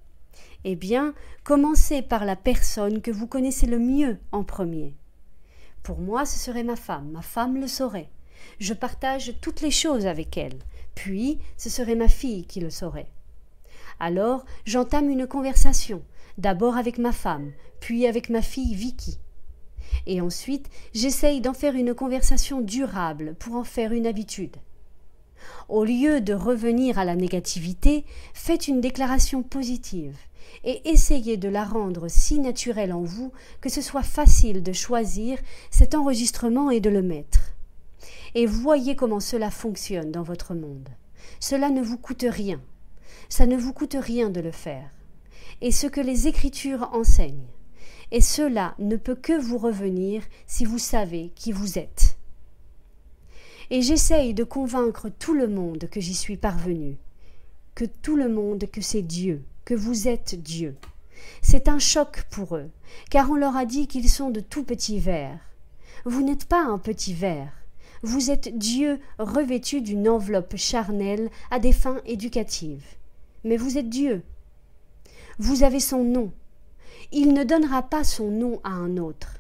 Eh bien, commencez par la personne que vous connaissez le mieux en premier. Pour moi, ce serait ma femme, ma femme le saurait. Je partage toutes les choses avec elle. Puis ce serait ma fille qui le saurait. Alors j'entame une conversation, d'abord avec ma femme, puis avec ma fille Vicky. Et ensuite j'essaye d'en faire une conversation durable pour en faire une habitude. Au lieu de revenir à la négativité, faites une déclaration positive et essayez de la rendre si naturelle en vous que ce soit facile de choisir cet enregistrement et de le mettre et voyez comment cela fonctionne dans votre monde. Cela ne vous coûte rien. Ça ne vous coûte rien de le faire. Et ce que les Écritures enseignent. Et cela ne peut que vous revenir si vous savez qui vous êtes. Et j'essaye de convaincre tout le monde que j'y suis parvenu, que tout le monde que c'est Dieu, que vous êtes Dieu. C'est un choc pour eux, car on leur a dit qu'ils sont de tout petits vers. Vous n'êtes pas un petit ver, vous êtes Dieu revêtu d'une enveloppe charnelle à des fins éducatives. Mais vous êtes Dieu. Vous avez son nom. Il ne donnera pas son nom à un autre.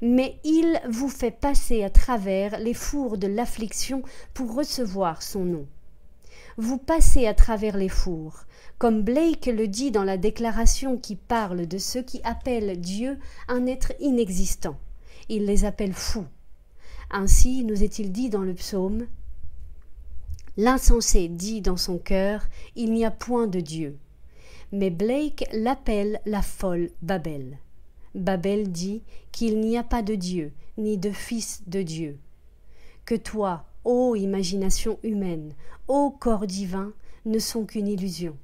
Mais il vous fait passer à travers les fours de l'affliction pour recevoir son nom. Vous passez à travers les fours, comme Blake le dit dans la déclaration qui parle de ceux qui appellent Dieu un être inexistant. Il les appelle fous. Ainsi nous est-il dit dans le psaume L'insensé dit dans son cœur Il n'y a point de Dieu. Mais Blake l'appelle la folle Babel. Babel dit qu'il n'y a pas de Dieu, ni de Fils de Dieu. Que toi, ô imagination humaine, ô corps divin, ne sont qu'une illusion.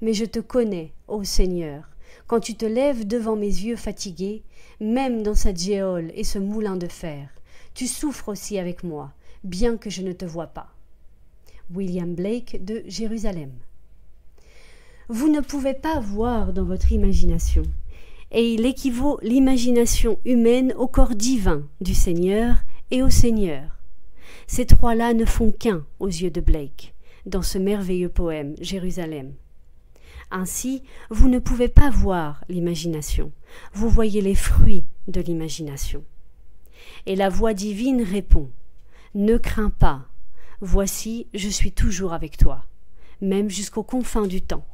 Mais je te connais, ô Seigneur, quand tu te lèves devant mes yeux fatigués, même dans cette géole et ce moulin de fer. Tu souffres aussi avec moi, bien que je ne te vois pas. William Blake de Jérusalem. Vous ne pouvez pas voir dans votre imagination, et il équivaut l'imagination humaine au corps divin du Seigneur et au Seigneur. Ces trois-là ne font qu'un aux yeux de Blake. dans ce merveilleux poème Jérusalem. Ainsi, vous ne pouvez pas voir l'imagination, vous voyez les fruits de l'imagination. Et la voix divine répond Ne crains pas, voici, je suis toujours avec toi, même jusqu'aux confins du temps.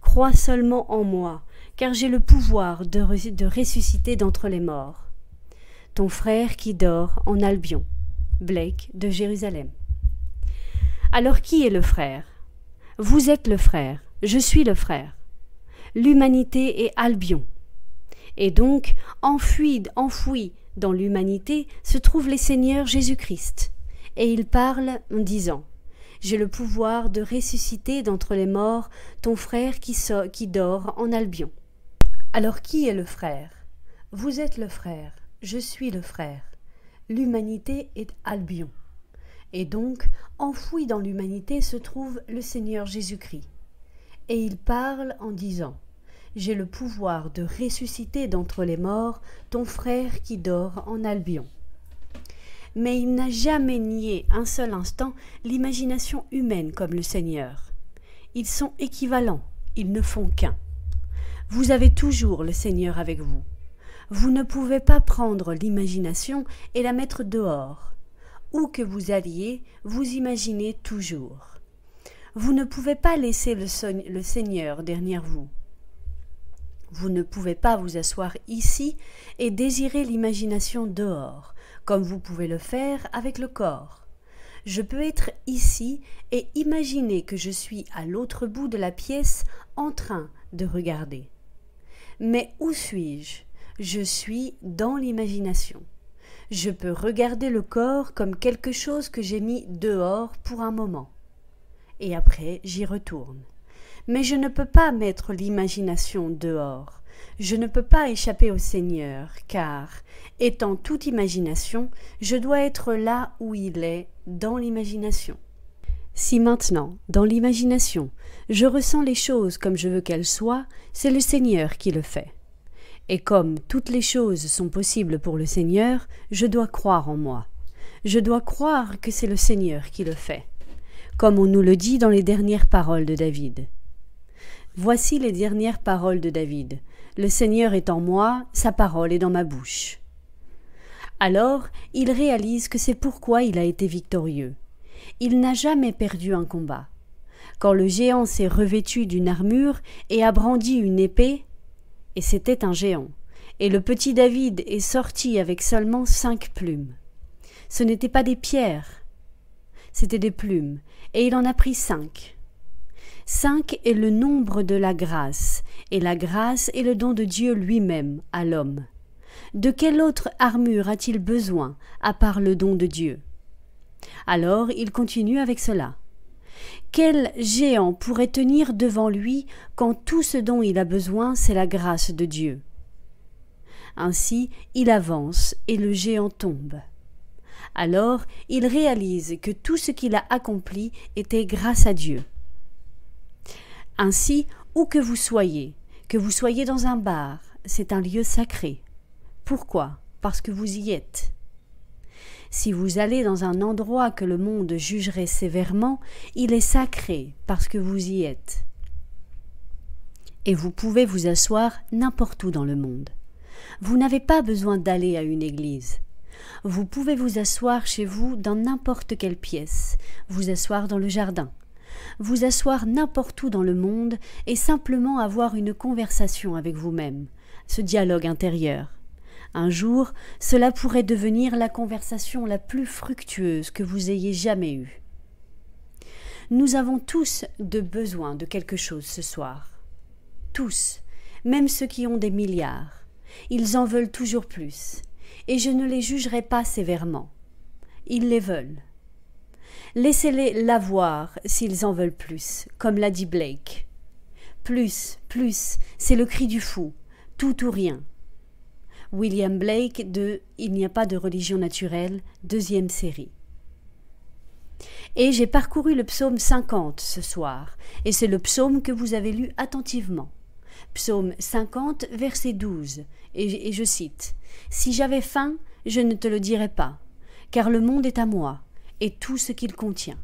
Crois seulement en moi, car j'ai le pouvoir de, ressusciter d'entre les morts. Ton frère qui dort en Albion, Blake de Jérusalem. Alors qui est le frère? Vous êtes le frère, je suis le frère. L'humanité est Albion. Et donc, enfoui, enfoui dans l'humanité se trouvent les seigneurs Jésus-Christ. Et il parle en disant J'ai le pouvoir de ressusciter d'entre les morts ton frère qui, qui dort en Albion. Alors qui est le frère? Vous êtes le frère, je suis le frère. L'humanité est Albion. Et donc, enfoui dans l'humanité se trouve le Seigneur Jésus-Christ. Et il parle en disant J'ai le pouvoir de ressusciter d'entre les morts ton frère qui dort en Albion. Mais il n'a jamais nié un seul instant l'imagination humaine comme le Seigneur. Ils sont équivalents, ils ne font qu'un. Vous avez toujours le Seigneur avec vous. Vous ne pouvez pas prendre l'imagination et la mettre dehors où que vous alliez, vous imaginez toujours. Vous ne pouvez pas laisser le, le, Seigneur derrière vous. Vous ne pouvez pas vous asseoir ici et désirer l'imagination dehors, comme vous pouvez le faire avec le corps. Je peux être ici et imaginer que je suis à l'autre bout de la pièce en train de regarder. Mais où suis-je? Je suis dans l'imagination je peux regarder le corps comme quelque chose que j'ai mis dehors pour un moment. Et après, j'y retourne. Mais je ne peux pas mettre l'imagination dehors. Je ne peux pas échapper au Seigneur, car, étant toute imagination, je dois être là où il est, dans l'imagination. Si maintenant, dans l'imagination, je ressens les choses comme je veux qu'elles soient, c'est le Seigneur qui le fait. Et comme toutes les choses sont possibles pour le Seigneur, je dois croire en moi. Je dois croire que c'est le Seigneur qui le fait, comme on nous le dit dans les dernières paroles de David. Voici les dernières paroles de David. Le Seigneur est en moi, sa parole est dans ma bouche. Alors, il réalise que c'est pourquoi il a été victorieux. Il n'a jamais perdu un combat. Quand le géant s'est revêtu d'une armure et a brandi une épée, et c'était un géant. Et le petit David est sorti avec seulement cinq plumes. Ce n'étaient pas des pierres, c'étaient des plumes, et il en a pris cinq. Cinq est le nombre de la grâce, et la grâce est le don de Dieu lui-même à l'homme. De quelle autre armure a-t-il besoin, à part le don de Dieu? Alors il continue avec cela. Quel géant pourrait tenir devant lui quand tout ce dont il a besoin, c'est la grâce de Dieu? Ainsi, il avance et le géant tombe. Alors, il réalise que tout ce qu'il a accompli était grâce à Dieu. Ainsi, où que vous soyez, que vous soyez dans un bar, c'est un lieu sacré. Pourquoi? Parce que vous y êtes. Si vous allez dans un endroit que le monde jugerait sévèrement, il est sacré parce que vous y êtes. Et vous pouvez vous asseoir n'importe où dans le monde. Vous n'avez pas besoin d'aller à une église. Vous pouvez vous asseoir chez vous dans n'importe quelle pièce, vous asseoir dans le jardin, vous asseoir n'importe où dans le monde et simplement avoir une conversation avec vous-même, ce dialogue intérieur. Un jour, cela pourrait devenir la conversation la plus fructueuse que vous ayez jamais eue. Nous avons tous de besoin de quelque chose ce soir. Tous, même ceux qui ont des milliards. Ils en veulent toujours plus, et je ne les jugerai pas sévèrement. Ils les veulent. Laissez-les l'avoir s'ils en veulent plus, comme l'a dit Blake. Plus, plus, c'est le cri du fou, tout ou rien. William Blake de Il n'y a pas de religion naturelle, deuxième série. Et j'ai parcouru le psaume 50 ce soir, et c'est le psaume que vous avez lu attentivement. Psaume 50, verset 12, et, et je cite Si j'avais faim, je ne te le dirais pas, car le monde est à moi, et tout ce qu'il contient.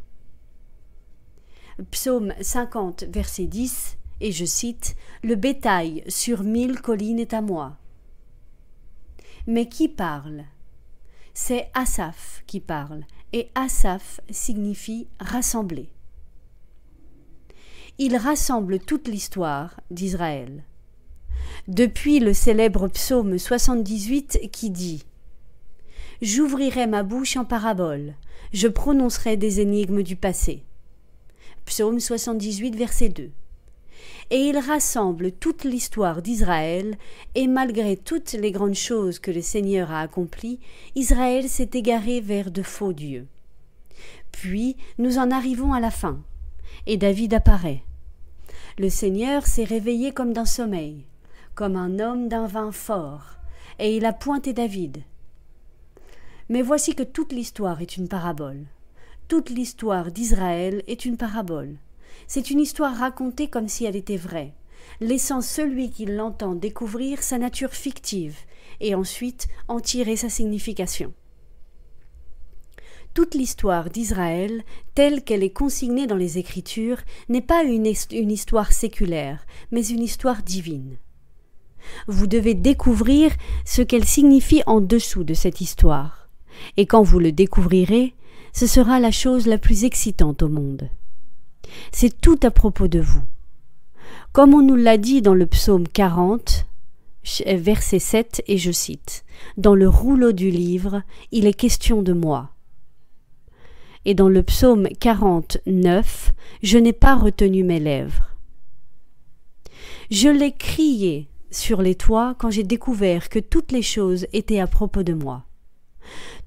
Psaume 50, verset 10, et je cite Le bétail sur mille collines est à moi. Mais qui parle? C'est Asaph qui parle, et Asaph signifie rassembler. Il rassemble toute l'histoire d'Israël. Depuis le célèbre psaume 78 qui dit J'ouvrirai ma bouche en parabole, je prononcerai des énigmes du passé. Psaume 78, verset 2. Et il rassemble toute l'histoire d'Israël, et malgré toutes les grandes choses que le Seigneur a accomplies, Israël s'est égaré vers de faux dieux. Puis nous en arrivons à la fin, et David apparaît. Le Seigneur s'est réveillé comme d'un sommeil, comme un homme d'un vin fort, et il a pointé David. Mais voici que toute l'histoire est une parabole. Toute l'histoire d'Israël est une parabole. C'est une histoire racontée comme si elle était vraie, laissant celui qui l'entend découvrir sa nature fictive, et ensuite en tirer sa signification. Toute l'histoire d'Israël, telle qu'elle est consignée dans les Écritures, n'est pas une, histoire séculaire, mais une histoire divine. Vous devez découvrir ce qu'elle signifie en dessous de cette histoire, et quand vous le découvrirez, ce sera la chose la plus excitante au monde. C'est tout à propos de vous. Comme on nous l'a dit dans le psaume 40, verset 7, et je cite Dans le rouleau du livre, il est question de moi. Et dans le psaume 49, je n'ai pas retenu mes lèvres. Je l'ai crié sur les toits quand j'ai découvert que toutes les choses étaient à propos de moi.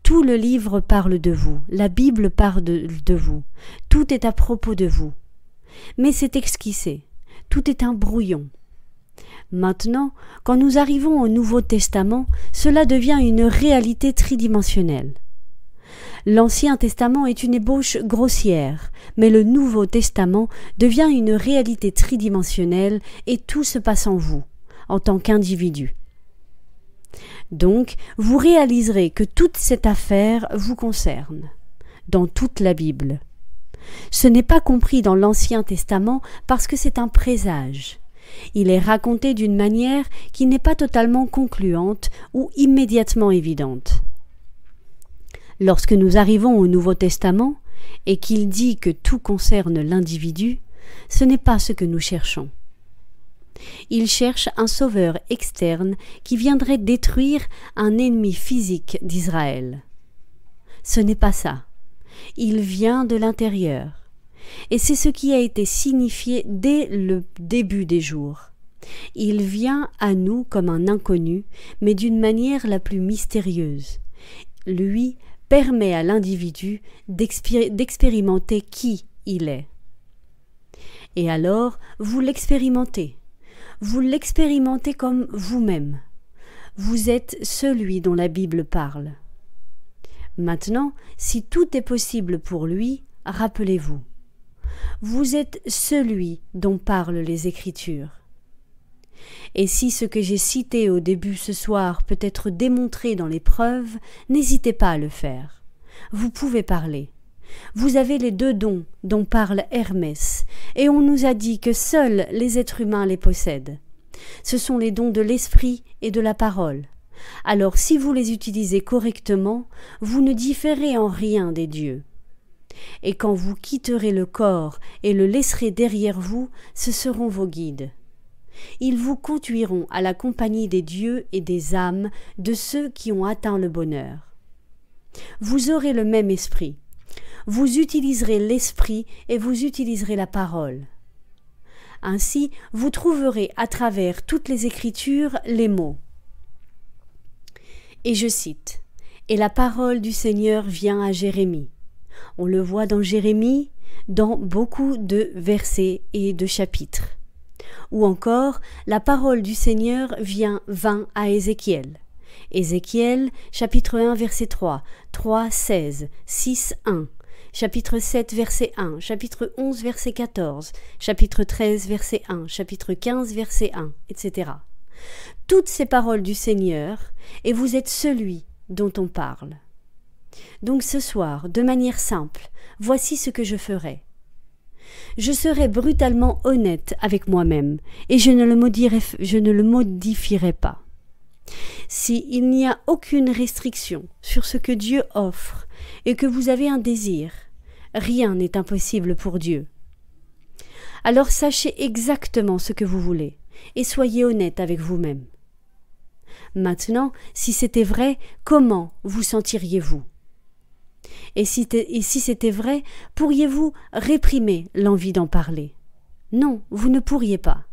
Tout le livre parle de vous, la Bible parle de, vous, tout est à propos de vous. Mais c'est esquissé, tout est un brouillon. Maintenant, quand nous arrivons au Nouveau Testament, cela devient une réalité tridimensionnelle. L'Ancien Testament est une ébauche grossière, mais le Nouveau Testament devient une réalité tridimensionnelle et tout se passe en vous, en tant qu'individu. Donc, vous réaliserez que toute cette affaire vous concerne, dans toute la Bible. Ce n'est pas compris dans l'Ancien Testament parce que c'est un présage. Il est raconté d'une manière qui n'est pas totalement concluante ou immédiatement évidente. Lorsque nous arrivons au Nouveau Testament, et qu'il dit que tout concerne l'individu, ce n'est pas ce que nous cherchons. Il cherche un sauveur externe qui viendrait détruire un ennemi physique d'Israël. Ce n'est pas ça. Il vient de l'intérieur. Et c'est ce qui a été signifié dès le début des jours. Il vient à nous comme un inconnu, mais d'une manière la plus mystérieuse. Lui permet à l'individu d'expérimenter qui il est. Et alors, vous l'expérimentez vous l'expérimentez comme vous-même. Vous êtes celui dont la Bible parle. Maintenant, si tout est possible pour lui, rappelez-vous. Vous êtes celui dont parlent les Écritures. Et si ce que j'ai cité au début ce soir peut être démontré dans les preuves, n'hésitez pas à le faire. Vous pouvez parler. Vous avez les deux dons dont parle Hermès, et on nous a dit que seuls les êtres humains les possèdent. Ce sont les dons de l'esprit et de la parole. Alors si vous les utilisez correctement, vous ne différez en rien des dieux. Et quand vous quitterez le corps et le laisserez derrière vous, ce seront vos guides. Ils vous conduiront à la compagnie des dieux et des âmes de ceux qui ont atteint le bonheur. Vous aurez le même esprit, vous utiliserez l'esprit et vous utiliserez la parole. Ainsi, vous trouverez à travers toutes les Écritures les mots. Et je cite Et la parole du Seigneur vient à Jérémie. On le voit dans Jérémie, dans beaucoup de versets et de chapitres. Ou encore, la parole du Seigneur vient vint à Ézéchiel. Ézéchiel, chapitre 1, verset 3, 3, 16, 6, 1, chapitre 7 verset 1, chapitre 11 verset 14, chapitre 13 verset 1, chapitre 15 verset 1, etc. Toutes ces paroles du Seigneur, et vous êtes celui dont on parle. Donc ce soir, de manière simple, voici ce que je ferai. Je serai brutalement honnête avec moi-même, et je ne, le je ne le modifierai pas. S'il n'y a aucune restriction sur ce que Dieu offre, et que vous avez un désir, rien n'est impossible pour Dieu. Alors sachez exactement ce que vous voulez, et soyez honnête avec vous-même. Maintenant, si c'était vrai, comment vous sentiriez-vous? Et si, c'était vrai, pourriez-vous réprimer l'envie d'en parler? Non, vous ne pourriez pas.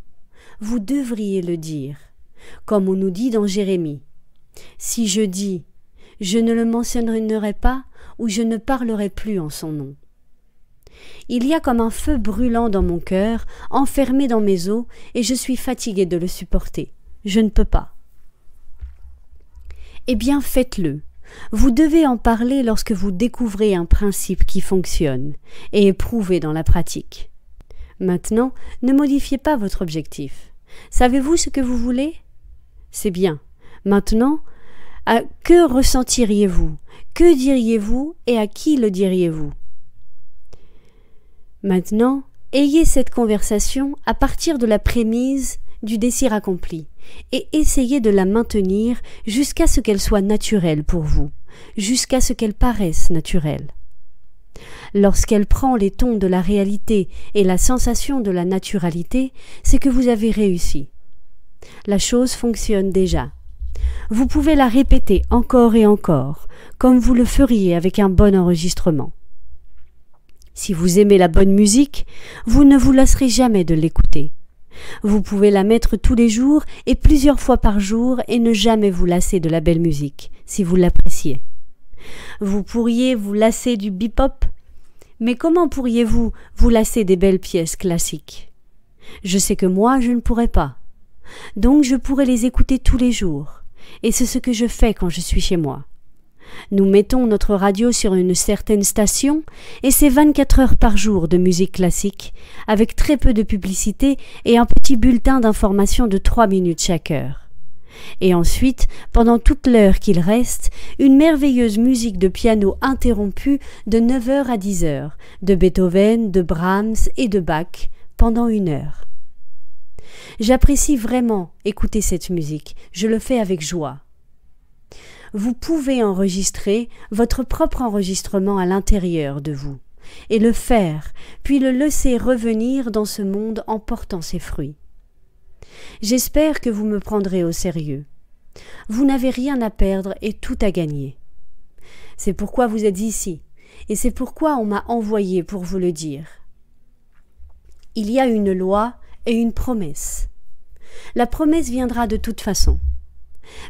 Vous devriez le dire, comme on nous dit dans Jérémie. Si je dis je ne le mentionnerai pas ou je ne parlerai plus en son nom. Il y a comme un feu brûlant dans mon cœur, enfermé dans mes os, et je suis fatigué de le supporter. Je ne peux pas. Eh bien, faites-le. Vous devez en parler lorsque vous découvrez un principe qui fonctionne et prouvé dans la pratique. Maintenant, ne modifiez pas votre objectif. Savez-vous ce que vous voulez? C'est bien. Maintenant, à que ressentiriez-vous? Que diriez-vous et à qui le diriez-vous? Maintenant, ayez cette conversation à partir de la prémisse du désir accompli et essayez de la maintenir jusqu'à ce qu'elle soit naturelle pour vous, jusqu'à ce qu'elle paraisse naturelle. Lorsqu'elle prend les tons de la réalité et la sensation de la naturalité, c'est que vous avez réussi. La chose fonctionne déjà. Vous pouvez la répéter encore et encore, comme vous le feriez avec un bon enregistrement. Si vous aimez la bonne musique, vous ne vous lasserez jamais de l'écouter. Vous pouvez la mettre tous les jours et plusieurs fois par jour et ne jamais vous lasser de la belle musique, si vous l'appréciez. Vous pourriez vous lasser du bebop, mais comment pourriez-vous vous lasser des belles pièces classiques? Je sais que moi, je ne pourrais pas. Donc je pourrais les écouter tous les jours, et c'est ce que je fais quand je suis chez moi. Nous mettons notre radio sur une certaine station et c'est 24 heures par jour de musique classique, avec très peu de publicité et un petit bulletin d'information de trois minutes chaque heure. Et ensuite, pendant toute l'heure qu'il reste, une merveilleuse musique de piano interrompue de 9 heures à 10 heures, de Beethoven, de Brahms et de Bach, pendant une heure. J'apprécie vraiment écouter cette musique, je le fais avec joie vous pouvez enregistrer votre propre enregistrement à l'intérieur de vous, et le faire, puis le laisser revenir dans ce monde en portant ses fruits. J'espère que vous me prendrez au sérieux. Vous n'avez rien à perdre et tout à gagner. C'est pourquoi vous êtes ici, et c'est pourquoi on m'a envoyé pour vous le dire. Il y a une loi et une promesse. La promesse viendra de toute façon.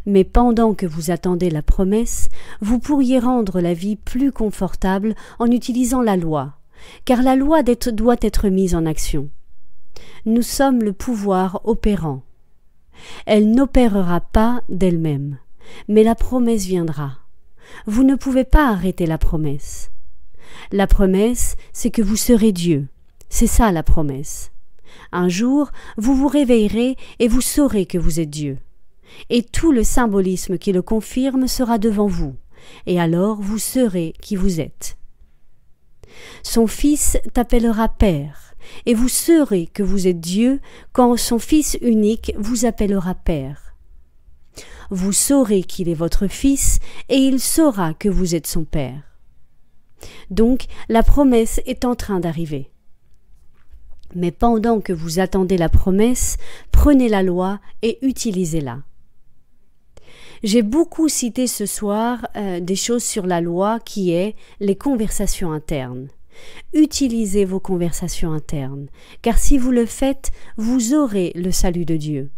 Mais pendant que vous attendez la promesse, vous pourriez rendre la vie plus confortable en utilisant la loi, car la loi doit être mise en action. Nous sommes le pouvoir opérant. Elle n'opérera pas d'elle-même, mais la promesse viendra. Vous ne pouvez pas arrêter la promesse. La promesse, c'est que vous serez Dieu. C'est ça la promesse. Un jour, vous vous réveillerez et vous saurez que vous êtes Dieu et tout le symbolisme qui le confirme sera devant vous, et alors vous serez qui vous êtes. Son Fils t'appellera Père, et vous saurez que vous êtes Dieu quand son Fils unique vous appellera Père. Vous saurez qu'il est votre Fils, et il saura que vous êtes son Père. Donc la promesse est en train d'arriver. Mais pendant que vous attendez la promesse, prenez la loi et utilisez-la. J'ai beaucoup cité ce soir euh, des choses sur la loi qui est les conversations internes. Utilisez vos conversations internes, car si vous le faites, vous aurez le salut de Dieu.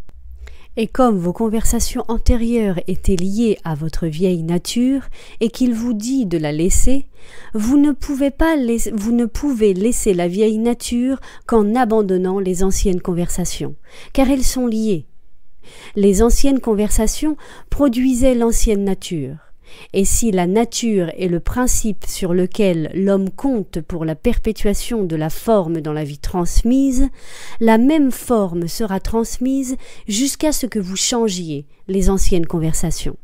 Et comme vos conversations antérieures étaient liées à votre vieille nature et qu'il vous dit de la laisser, vous ne pouvez pas vous ne pouvez laisser la vieille nature qu'en abandonnant les anciennes conversations, car elles sont liées. Les anciennes conversations produisaient l'ancienne nature. Et si la nature est le principe sur lequel l'homme compte pour la perpétuation de la forme dans la vie transmise, la même forme sera transmise jusqu'à ce que vous changiez les anciennes conversations.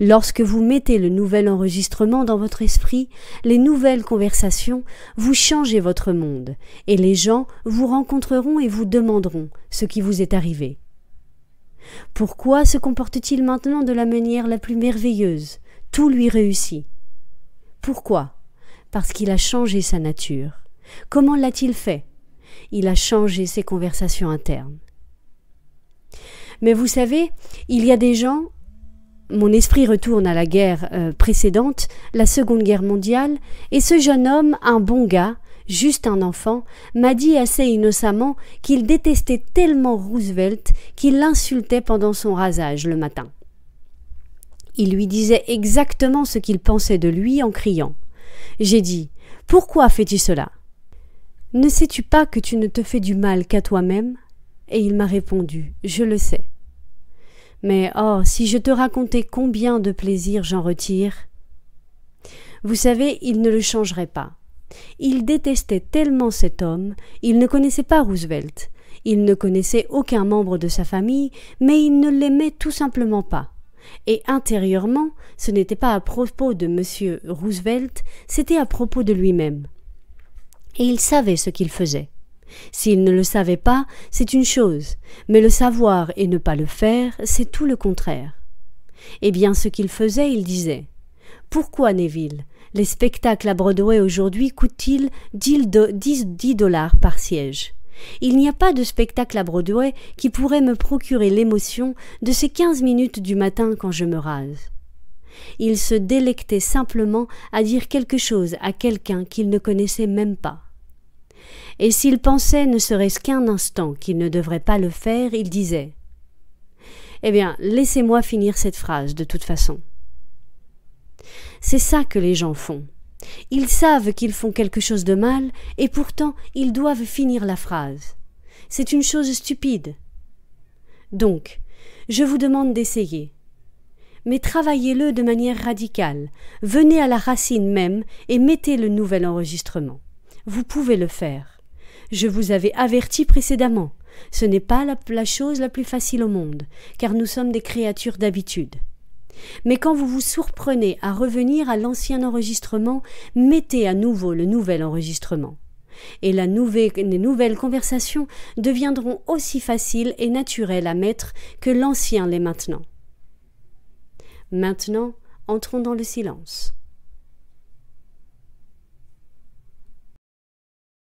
Lorsque vous mettez le nouvel enregistrement dans votre esprit, les nouvelles conversations, vous changez votre monde, et les gens vous rencontreront et vous demanderont ce qui vous est arrivé. Pourquoi se comporte-t-il maintenant de la manière la plus merveilleuse? Tout lui réussit. Pourquoi? Parce qu'il a changé sa nature. Comment l'a-t-il fait? Il a changé ses conversations internes. Mais vous savez, il y a des gens mon esprit retourne à la guerre euh, précédente, la Seconde Guerre mondiale, et ce jeune homme, un bon gars, juste un enfant, m'a dit assez innocemment qu'il détestait tellement Roosevelt qu'il l'insultait pendant son rasage le matin. Il lui disait exactement ce qu'il pensait de lui en criant. J'ai dit Pourquoi fais-tu cela Ne sais-tu pas que tu ne te fais du mal qu'à toi-même? Et il m'a répondu Je le sais. Mais oh, si je te racontais combien de plaisir j'en retire. Vous savez, il ne le changerait pas. Il détestait tellement cet homme, il ne connaissait pas Roosevelt, il ne connaissait aucun membre de sa famille, mais il ne l'aimait tout simplement pas. Et intérieurement, ce n'était pas à propos de M. Roosevelt, c'était à propos de lui-même. Et il savait ce qu'il faisait. S'il ne le savait pas, c'est une chose, mais le savoir et ne pas le faire, c'est tout le contraire. Eh bien, ce qu'il faisait, il disait Pourquoi, Neville? Les spectacles à Broadway aujourd'hui coûtent-ils dix dollars par siège? Il n'y a pas de spectacle à Broadway qui pourrait me procurer l'émotion de ces quinze minutes du matin quand je me rase. Il se délectait simplement à dire quelque chose à quelqu'un qu'il ne connaissait même pas et s'il pensait ne serait-ce qu'un instant qu'il ne devrait pas le faire, il disait Eh bien, laissez-moi finir cette phrase de toute façon. C'est ça que les gens font. Ils savent qu'ils font quelque chose de mal, et pourtant ils doivent finir la phrase. C'est une chose stupide. Donc, je vous demande d'essayer. Mais travaillez-le de manière radicale. Venez à la racine même et mettez le nouvel enregistrement. Vous pouvez le faire. Je vous avais averti précédemment. Ce n'est pas la, chose la plus facile au monde, car nous sommes des créatures d'habitude. Mais quand vous vous surprenez à revenir à l'ancien enregistrement, mettez à nouveau le nouvel enregistrement. Et les nouvelles conversations deviendront aussi faciles et naturelles à mettre que l'ancien l'est maintenant. Maintenant, entrons dans le silence.